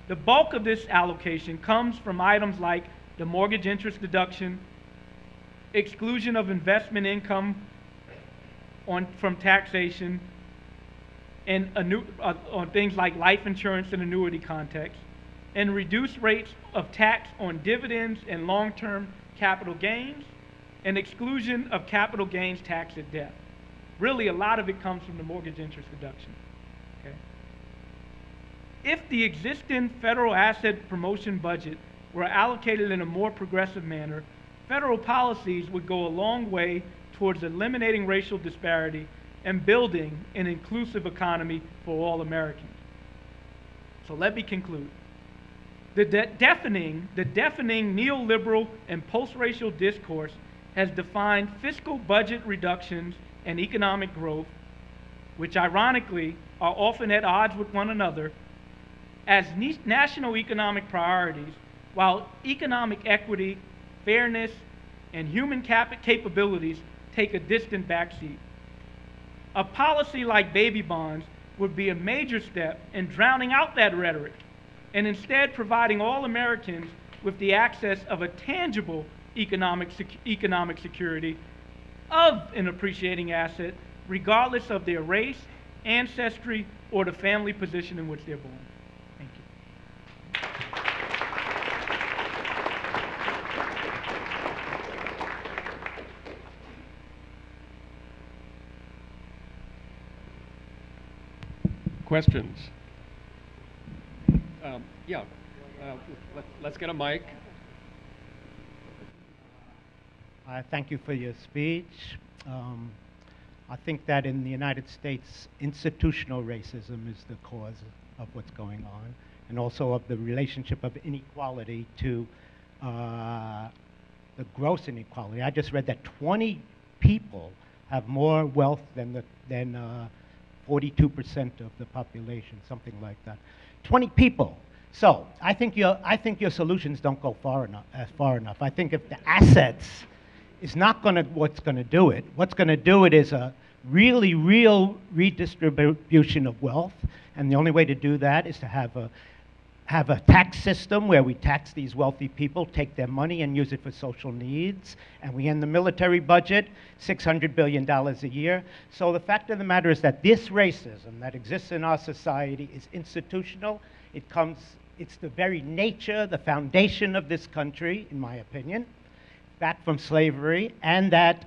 S3: The bulk of this allocation comes from items like the mortgage interest deduction, exclusion of investment income on, from taxation, and annu- uh, on things like life insurance and annuity context, and reduced rates of tax on dividends and long-term capital gains, and exclusion of capital gains tax at death. Really, a lot of it comes from the mortgage interest deduction. If the existing federal asset promotion budget were allocated in a more progressive manner, federal policies would go a long way towards eliminating racial disparity and building an inclusive economy for all Americans. So let me conclude. The de- deafening, the deafening neoliberal and post-racial discourse has defined fiscal budget reductions and economic growth, which ironically are often at odds with one another, as national economic priorities, while economic equity, fairness, and human cap- capabilities take a distant backseat. A policy like baby bonds would be a major step in drowning out that rhetoric and instead providing all Americans with the access of a tangible economic, sec- economic security of an appreciating asset, regardless of their race, ancestry, or the family position in which they're born. Thank you.
S2: Questions? Um, yeah, uh, let, let's get a mic.
S4: I thank you for your speech. Um, I think that in the United States, institutional racism is the cause of what's going on, and also of the relationship of inequality to uh, the gross inequality. I just read that 20 people have more wealth than the than uh, 42% of the population, something like that. 20 people. So I think your I think your solutions don't go far enough. As far enough. I think if the assets is not going to what's going to do it. What's going to do it is a really real redistribution of wealth, and the only way to do that is to have a have a tax system where we tax these wealthy people, take their money and use it for social needs, and we end the military budget, $600 billion a year. So the fact of the matter is that this racism that exists in our society is institutional. It comes, it's the very nature, the foundation of this country, in my opinion back from slavery, and that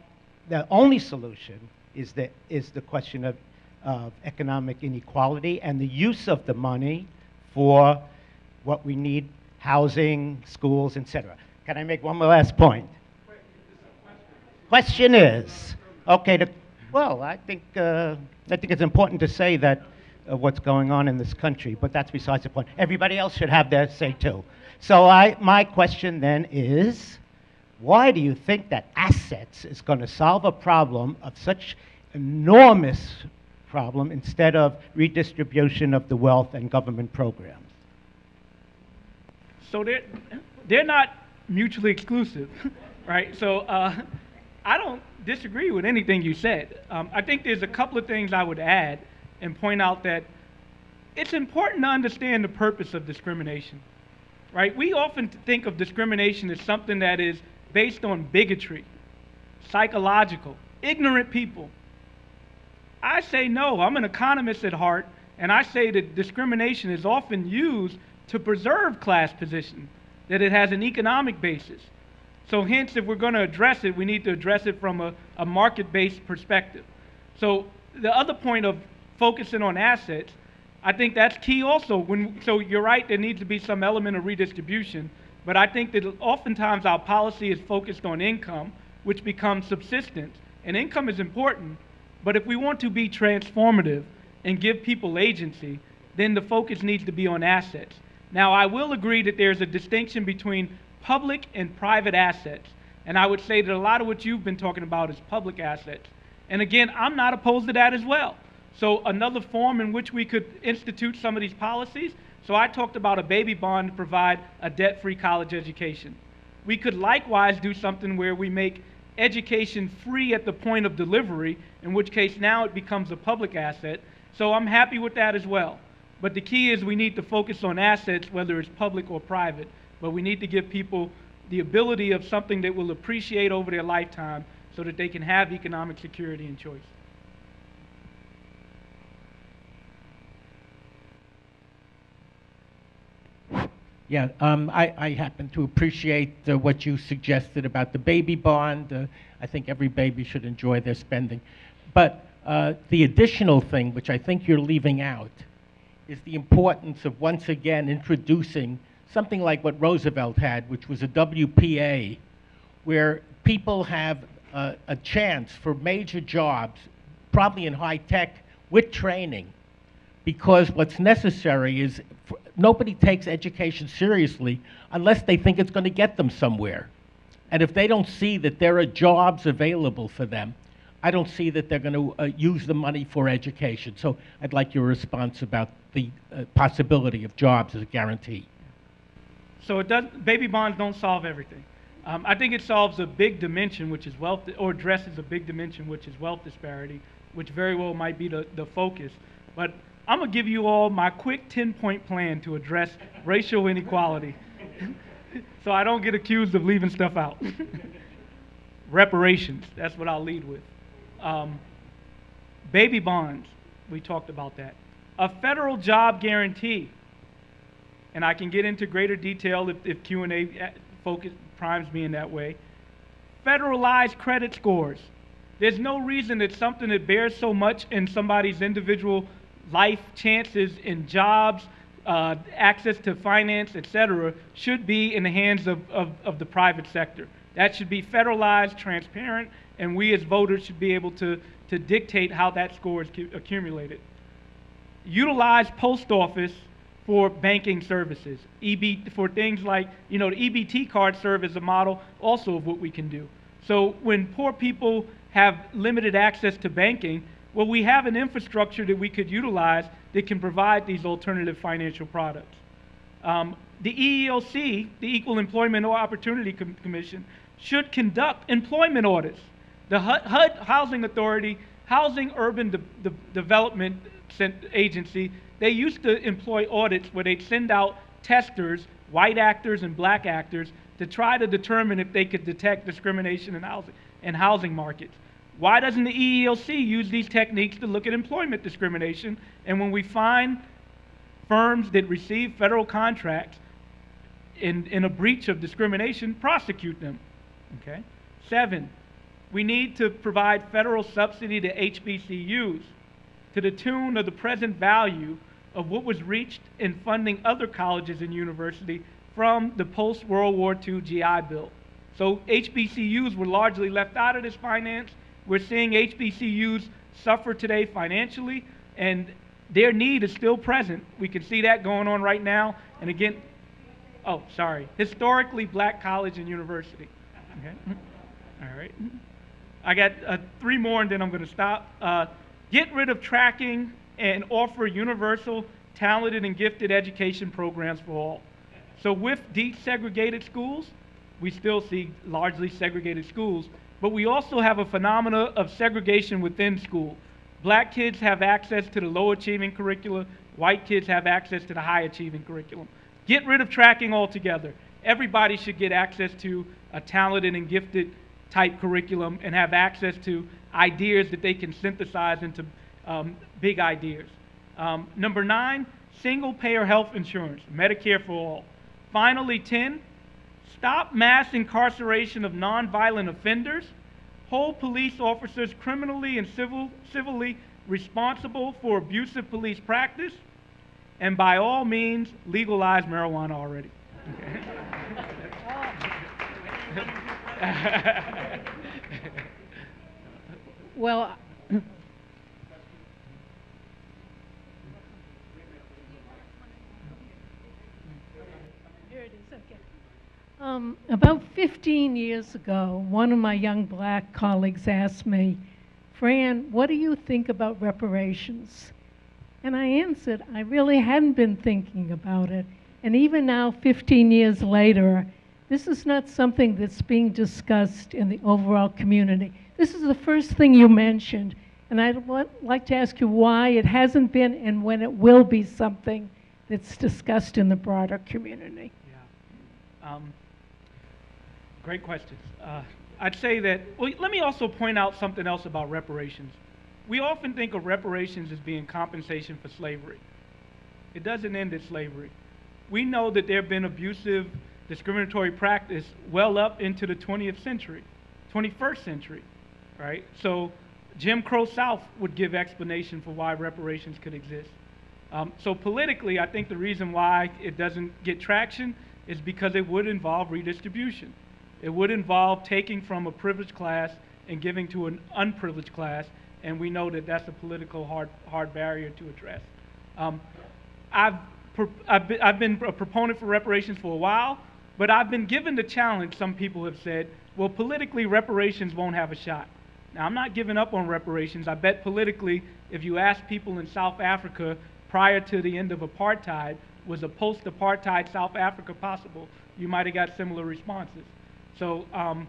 S4: the only solution is the, is the question of, of economic inequality and the use of the money for what we need housing, schools, etc. Can I make one more last point? Question is, okay, the, well, I think, uh, I think it's important to say that uh, what's going on in this country, but that's besides the point. Everybody else should have their say too. So I, my question then is, why do you think that assets is going to solve a problem of such enormous problem instead of redistribution of the wealth and government programs?
S3: So they're, they're not mutually exclusive, right? So uh, I don't disagree with anything you said. Um, I think there's a couple of things I would add and point out that it's important to understand the purpose of discrimination, right? We often think of discrimination as something that is based on bigotry, psychological, ignorant people. I say no. I'm an economist at heart, and I say that discrimination is often used to preserve class position, that it has an economic basis. So hence, if we're going to address it, we need to address it from a, a market-based perspective. So the other point of focusing on assets, I think that's key also. When, so you're right, there needs to be some element of redistribution, but I think that oftentimes our policy is focused on income, which becomes subsistence. And income is important, but if we want to be transformative and give people agency, then the focus needs to be on assets. Now, I will agree that there's a distinction between public and private assets. And I would say that a lot of what you've been talking about is public assets. And again, I'm not opposed to that as well. So, another form in which we could institute some of these policies. So, I talked about a baby bond to provide a debt free college education. We could likewise do something where we make education free at the point of delivery, in which case now it becomes a public asset. So, I'm happy with that as well. But the key is we need to focus on assets, whether it's public or private. But we need to give people the ability of something that will appreciate over their lifetime so that they can have economic security and choice.
S5: Yeah, um, I, I happen to appreciate uh, what you suggested about the baby bond. Uh, I think every baby should enjoy their spending. But uh, the additional thing, which I think you're leaving out, is the importance of once again introducing something like what Roosevelt had, which was a WPA, where people have uh, a chance for major jobs, probably in high tech, with training. Because what's necessary is nobody takes education seriously unless they think it's going to get them somewhere. And if they don't see that there are jobs available for them, I don't see that they're going to uh, use the money for education. So I'd like your response about the uh, possibility of jobs as a guarantee.
S3: So it does, baby bonds don't solve everything. Um, I think it solves a big dimension, which is wealth, or addresses a big dimension, which is wealth disparity, which very well might be the, the focus. But I'm going to give you all my quick 10 point plan to address racial inequality so I don't get accused of leaving stuff out. Reparations, that's what I'll lead with. Um, baby bonds, we talked about that. A federal job guarantee, and I can get into greater detail if, if Q&A focus primes me in that way. Federalized credit scores. There's no reason that something that bears so much in somebody's individual life chances in jobs, uh, access to finance, et cetera, should be in the hands of, of, of the private sector. That should be federalized, transparent, and we as voters should be able to, to dictate how that score is accumulated. Utilize post office for banking services. EB, for things like, you know, the EBT card serve as a model also of what we can do. So when poor people have limited access to banking, well, we have an infrastructure that we could utilize that can provide these alternative financial products. Um, the EEOC, the Equal Employment or Opportunity Com- Commission, should conduct employment audits. The HUD, Housing Authority, Housing Urban De- De- Development Agency, they used to employ audits where they'd send out testers, white actors and black actors, to try to determine if they could detect discrimination in housing, in housing markets. Why doesn't the EEOC use these techniques to look at employment discrimination? And when we find firms that receive federal contracts in, in a breach of discrimination, prosecute them. Okay? Seven, we need to provide federal subsidy to HBCUs to the tune of the present value of what was reached in funding other colleges and universities from the post World War II GI Bill. So HBCUs were largely left out of this finance. We're seeing HBCUs suffer today financially, and their need is still present. We can see that going on right now. And again, oh, sorry, historically black college and university. Okay, all right. I got uh, three more, and then I'm going to stop. Uh, get rid of tracking and offer universal, talented, and gifted education programs for all. So with desegregated schools, we still see largely segregated schools, but we also have a phenomena of segregation within school. Black kids have access to the low achieving curriculum, white kids have access to the high achieving curriculum. Get rid of tracking altogether. Everybody should get access to a talented and gifted type curriculum and have access to ideas that they can synthesize into um, big ideas. Um, number nine, single payer health insurance, Medicare for all. Finally, 10, stop mass incarceration of nonviolent offenders, hold police officers criminally and civil, civilly responsible for abusive police practice, and by all means, legalize marijuana already.
S6: Well. Um, about 15 years ago, one of my young black colleagues asked me, Fran, what do you think about reparations? And I answered, I really hadn't been thinking about it. And even now, 15 years later, this is not something that's being discussed in the overall community. This is the first thing you mentioned, and I'd wa- like to ask you why it hasn't been and when it will be something that's discussed in the broader community.
S3: Yeah. Um, great questions. Uh, I'd say that, well, let me also point out something else about reparations. We often think of reparations as being compensation for slavery. It doesn't end at slavery. We know that there have been abusive, discriminatory practice well up into the 20th century, 21st century, right? So Jim Crow South would give explanation for why reparations could exist. Um, so politically, I think the reason why it doesn't get traction is because it would involve redistribution. It would involve taking from a privileged class and giving to an unprivileged class, and we know that that's a political hard, hard barrier to address. Um, I've, I've been a proponent for reparations for a while, but I've been given the challenge, some people have said, well, politically, reparations won't have a shot. Now, I'm not giving up on reparations. I bet politically, if you ask people in South Africa prior to the end of apartheid, was a post apartheid South Africa possible, you might have got similar responses. So um,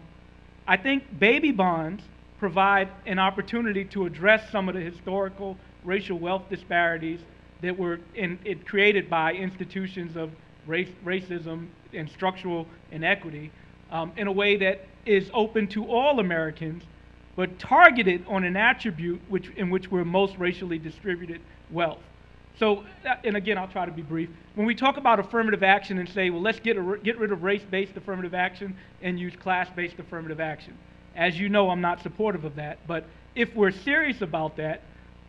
S3: I think baby bonds provide an opportunity to address some of the historical racial wealth disparities that were in, it created by institutions of race, racism and structural inequity um, in a way that is open to all Americans, but targeted on an attribute which, in which we're most racially distributed wealth. So, uh, and again, I'll try to be brief. When we talk about affirmative action and say, well, let's get, a, get rid of race based affirmative action and use class based affirmative action. As you know, I'm not supportive of that. But if we're serious about that,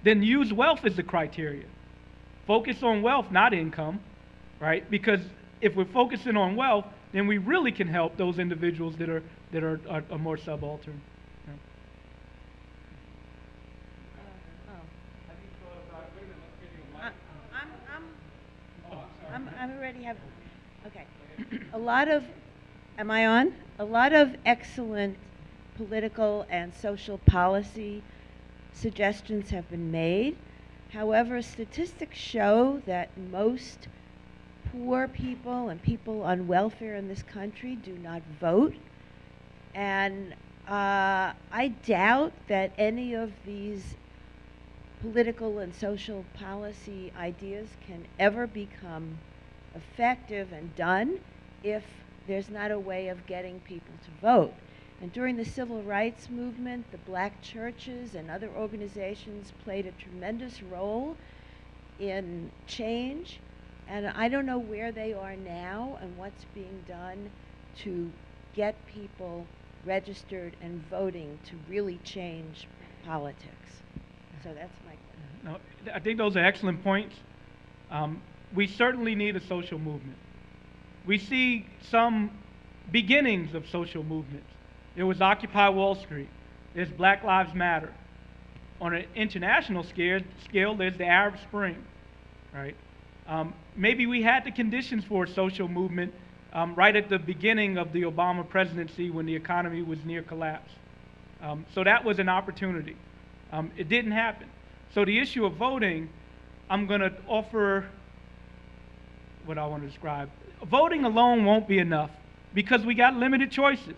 S3: then use wealth as the criteria. Focus on wealth, not income, right? Because if we're focusing on wealth, then we really can help those individuals that are, that are, are, are more subaltern.
S7: I'm, I'm already have, okay. A lot of, am I on? A lot of excellent political and social policy suggestions have been made. However, statistics show that most poor people and people on welfare in this country do not vote. And uh, I doubt that any of these political and social policy ideas can ever become effective and done if there's not a way of getting people to vote. And during the civil rights movement, the black churches and other organizations played a tremendous role in change. And I don't know where they are now and what's being done to get people registered and voting to really change politics. So that's my question.
S3: No, I think those are excellent points. Um, we certainly need a social movement. We see some beginnings of social movements. There was Occupy Wall Street. There's Black Lives Matter. On an international scale, scale there's the Arab Spring, right? Um, maybe we had the conditions for a social movement um, right at the beginning of the Obama presidency when the economy was near collapse. Um, so that was an opportunity. Um, it didn't happen. So the issue of voting, I'm going to offer what I want to describe. Voting alone won't be enough because we got limited choices.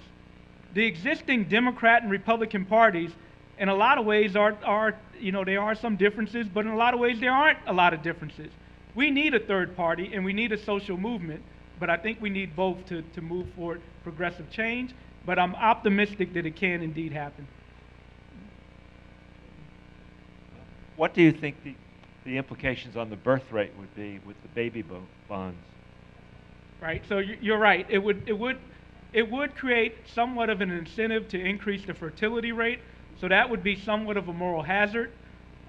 S3: The existing Democrat and Republican parties, in a lot of ways, are, are you know, there are some differences, but in a lot of ways, there aren't a lot of differences. We need a third party and we need a social movement, but I think we need both to, to move forward progressive change. But I'm optimistic that it can indeed happen.
S8: What do you think the, the implications on the birth rate would be with the baby bo- bonds?
S3: right? So you- you're right. It would it would it would create somewhat of an incentive to increase the fertility rate, so that would be somewhat of a moral hazard.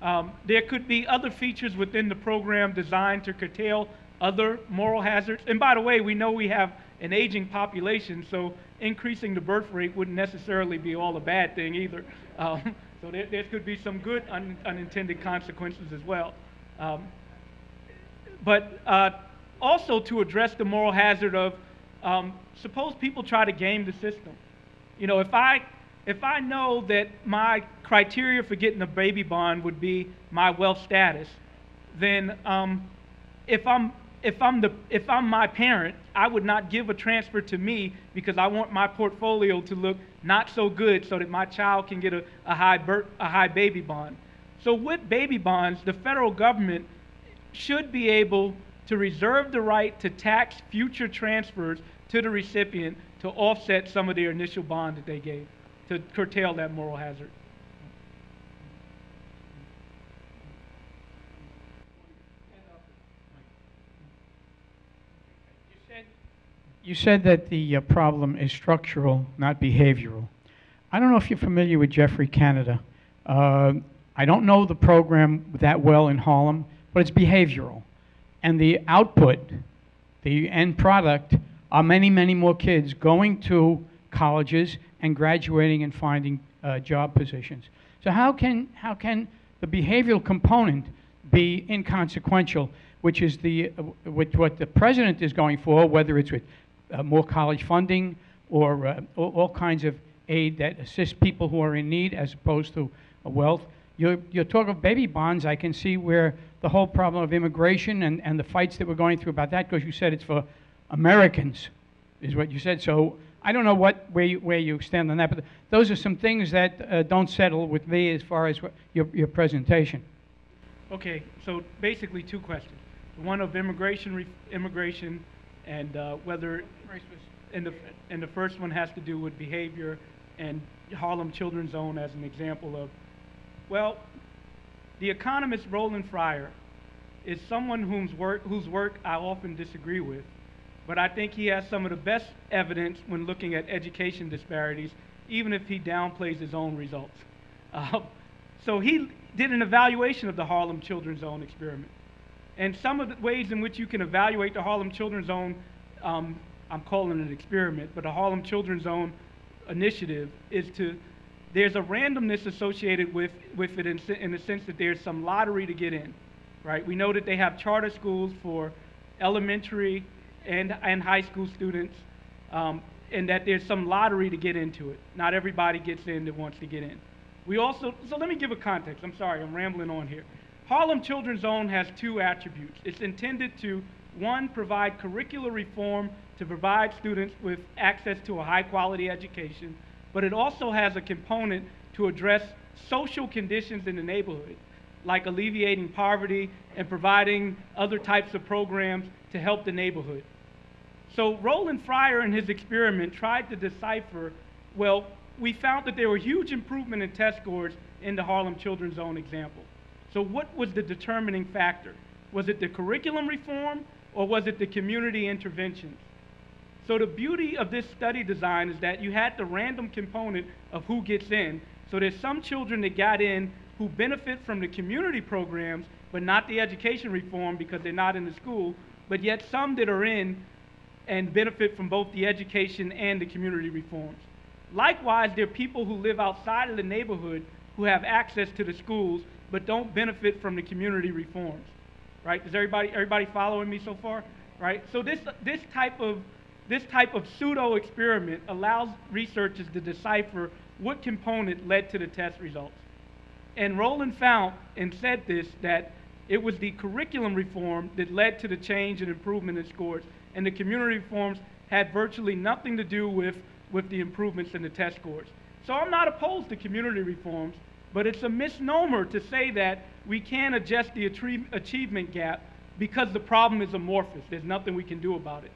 S3: Um, there could be other features within the program designed to curtail other moral hazards. And by the way, we know we have an aging population, so increasing the birth rate wouldn't necessarily be all a bad thing either. Um, so there, there could be some good un, unintended consequences as well. Um, but uh, also to address the moral hazard of um, suppose people try to game the system. You know, if I if I know that my criteria for getting a baby bond would be my wealth status, then um, if I'm if I'm the if I'm my parent, I would not give a transfer to me because I want my portfolio to look not so good so that my child can get a, a high a high baby bond. So with baby bonds, the federal government should be able to reserve the right to tax future transfers to the recipient to offset some of their initial bond that they gave to curtail that moral hazard.
S9: You said that the uh, problem is structural, not behavioral. I don't know if you're familiar with Geoffrey Canada. Uh, I don't know the program that well in Harlem, but it's behavioral. And the output, the end product, are many, many more kids going to colleges and graduating and finding uh, job positions. So how can, how can the behavioral component be inconsequential, which is the, uh, what the president is going for, whether it's with uh, more college funding or uh, all, kinds of aid that assists people who are in need as opposed to uh, wealth. You're, you're of baby bonds. I can see where the whole problem of immigration and, and the fights that we're going through about that, because you said it's for Americans, is what you said. So I don't know what where you, where you stand on that, but those are some things that uh, don't settle with me as far as your, your presentation.
S3: Okay, so basically two questions. One of immigration, immigration, and uh, whether, and the, and the first one has to do with behavior and Harlem Children's Zone as an example of, well, the economist Roland Fryer is someone work, whose work I often disagree with, but I think he has some of the best evidence when looking at education disparities, even if he downplays his own results. Uh, so he did an evaluation of the Harlem Children's Zone experiment. And some of the ways in which you can evaluate the Harlem Children's Zone, um, I'm calling it an experiment, but the Harlem Children's Zone initiative is to, there's a randomness associated with, with it in, in the sense that there's some lottery to get in, right? We know that they have charter schools for elementary and, and high school students, um, and that there's some lottery to get into it. Not everybody gets in that wants to get in. We also, so let me give a context. I'm sorry, I'm rambling on here. Harlem Children's Zone has two attributes. It's intended to, one, provide curricular reform to provide students with access to a high quality education, but it also has a component to address social conditions in the neighborhood, like alleviating poverty and providing other types of programs to help the neighborhood. So Roland Fryer in his experiment tried to decipher, well, we found that there were huge improvement in test scores in the Harlem Children's Zone example. So what was the determining factor? Was it the curriculum reform or was it the community interventions? So the beauty of this study design is that you had the random component of who gets in. So there's some children that got in who benefit from the community programs, but not the education reform because they're not in the school, but yet some that are in and benefit from both the education and the community reforms. Likewise, there are people who live outside of the neighborhood who have access to the schools but don't benefit from the community reforms. Right? Is everybody everybody following me so far? Right? So this this type of this type of pseudo experiment allows researchers to decipher what component led to the test results. And Roland found and said this that it was the curriculum reform that led to the change and improvement in scores and the community reforms had virtually nothing to do with, with the improvements in the test scores. So I'm not opposed to community reforms, but it's a misnomer to say that we can't adjust the achievement gap because the problem is amorphous. There's nothing we can do about it.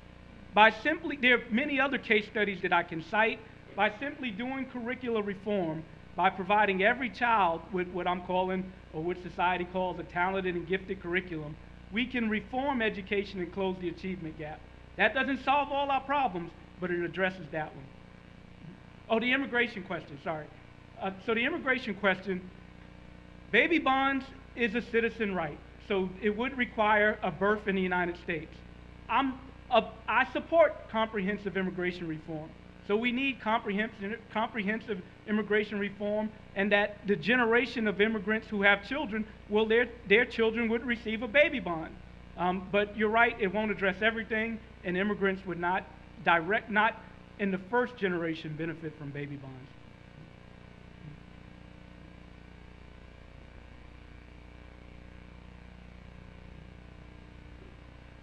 S3: By simply, there are many other case studies that I can cite. By simply doing curricular reform, by providing every child with what I'm calling, or what society calls a talented and gifted curriculum, we can reform education and close the achievement gap. That doesn't solve all our problems, but it addresses that one. Oh, the immigration question, sorry. Uh, so the immigration question, baby bonds is a citizen right, so it would require a birth in the United States. I'm, uh, I support comprehensive immigration reform. So we need comprehensive, comprehensive immigration reform, and that the generation of immigrants who have children, well, their, their children would receive a baby bond. Um, but you're right, it won't address everything, and immigrants would not direct, not in the first generation benefit from baby bonds.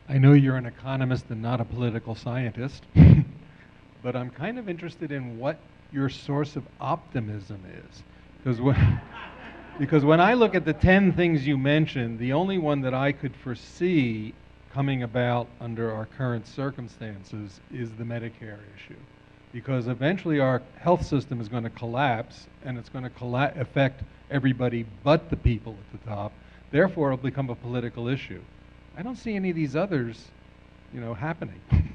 S10: I know you're an economist and not a political scientist, but I'm kind of interested in what your source of optimism is. Because because when I look at the 10 things you mentioned, the only one that I could foresee coming about under our current circumstances is the Medicare issue. Because eventually our health system is going to collapse, and it's going to colla- affect everybody but the people at the top. Therefore, it'll become a political issue. I don't see any of these others, you know, happening.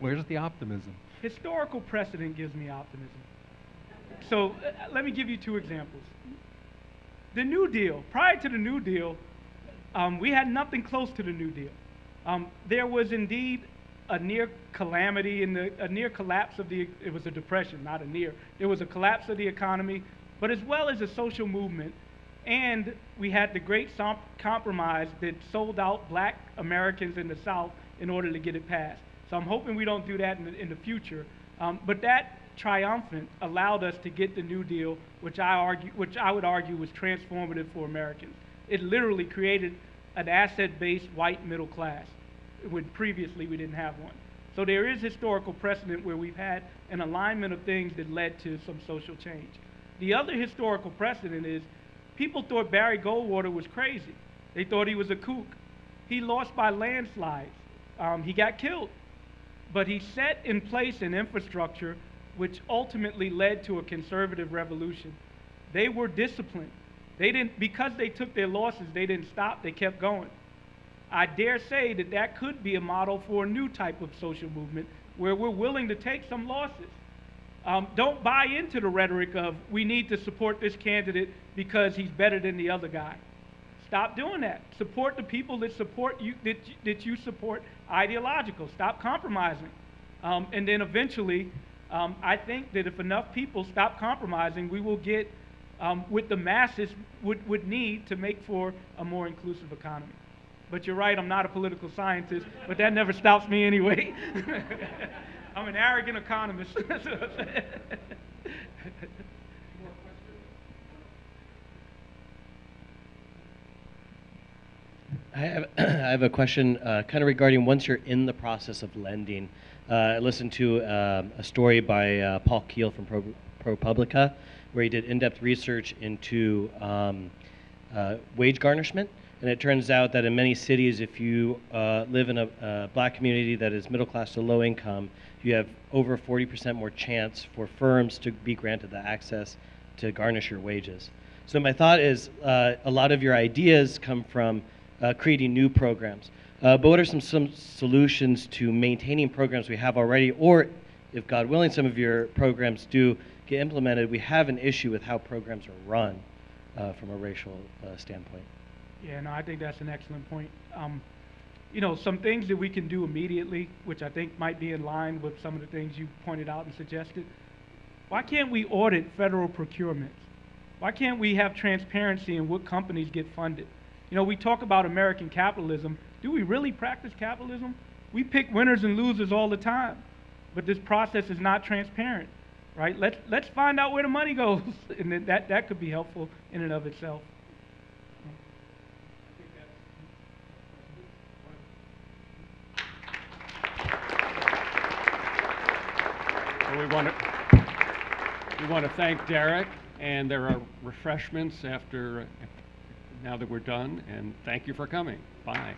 S10: Where's the optimism?
S3: Historical precedent gives me optimism. So uh, let me give you two examples. The New Deal, prior to the New Deal, um, we had nothing close to the New Deal. Um, there was indeed a near calamity and a near collapse of the, it was a depression, not a near. There was a collapse of the economy, but as well as a social movement and we had the great compromise that sold out black Americans in the South in order to get it passed. So I'm hoping we don't do that in the, in the future. Um, but that triumphant allowed us to get the New Deal, which I, argue, which I would argue was transformative for Americans. It literally created an asset-based white middle class when previously we didn't have one. So there is historical precedent where we've had an alignment of things that led to some social change. The other historical precedent is People thought Barry Goldwater was crazy. They thought he was a kook. He lost by landslides. Um, he got killed. But he set in place an infrastructure which ultimately led to a conservative revolution. They were disciplined. They didn't, because they took their losses, they didn't stop, they kept going. I dare say that that could be a model for a new type of social movement where we're willing to take some losses. Um, don't buy into the rhetoric of we need to support this candidate because he's better than the other guy. Stop doing that. Support the people that support you that, that you support ideological. Stop compromising. Um, and then eventually, um, I think that if enough people stop compromising, we will get um, what the masses would, would need to make for a more inclusive economy. But you're right, I'm not a political scientist, but that never stops me anyway. I'm an arrogant economist.
S11: I have, I have a question uh, kind of regarding once you're in the process of lending. Uh, I listened to um, a story by uh, Paul Kiel from Pro, ProPublica where he did in depth research into um, uh, wage garnishment. And it turns out that in many cities, if you uh, live in a, black community that is middle class to low income, you have over 40% more chance for firms to be granted the access to garnish your wages. So my thought is uh, a lot of your ideas come from uh, creating new programs. Uh, but what are some, some solutions to maintaining programs we have already, or if God willing, some of your programs do get implemented, we have an issue with how programs are run uh, from a racial uh, standpoint.
S3: Yeah, no, I think that's an excellent point. Um, you know, some things that we can do immediately, which I think might be in line with some of the things you pointed out and suggested. Why can't we audit federal procurements? Why can't we have transparency in what companies get funded? You know, we talk about American capitalism. Do we really practice capitalism? We pick winners and losers all the time, but this process is not transparent, right? Let's, let's find out where the money goes, and that, that could be helpful in and of itself.
S2: we want to we want to thank Darrick, and there are refreshments after now that we're done. And thank you for coming. Bye.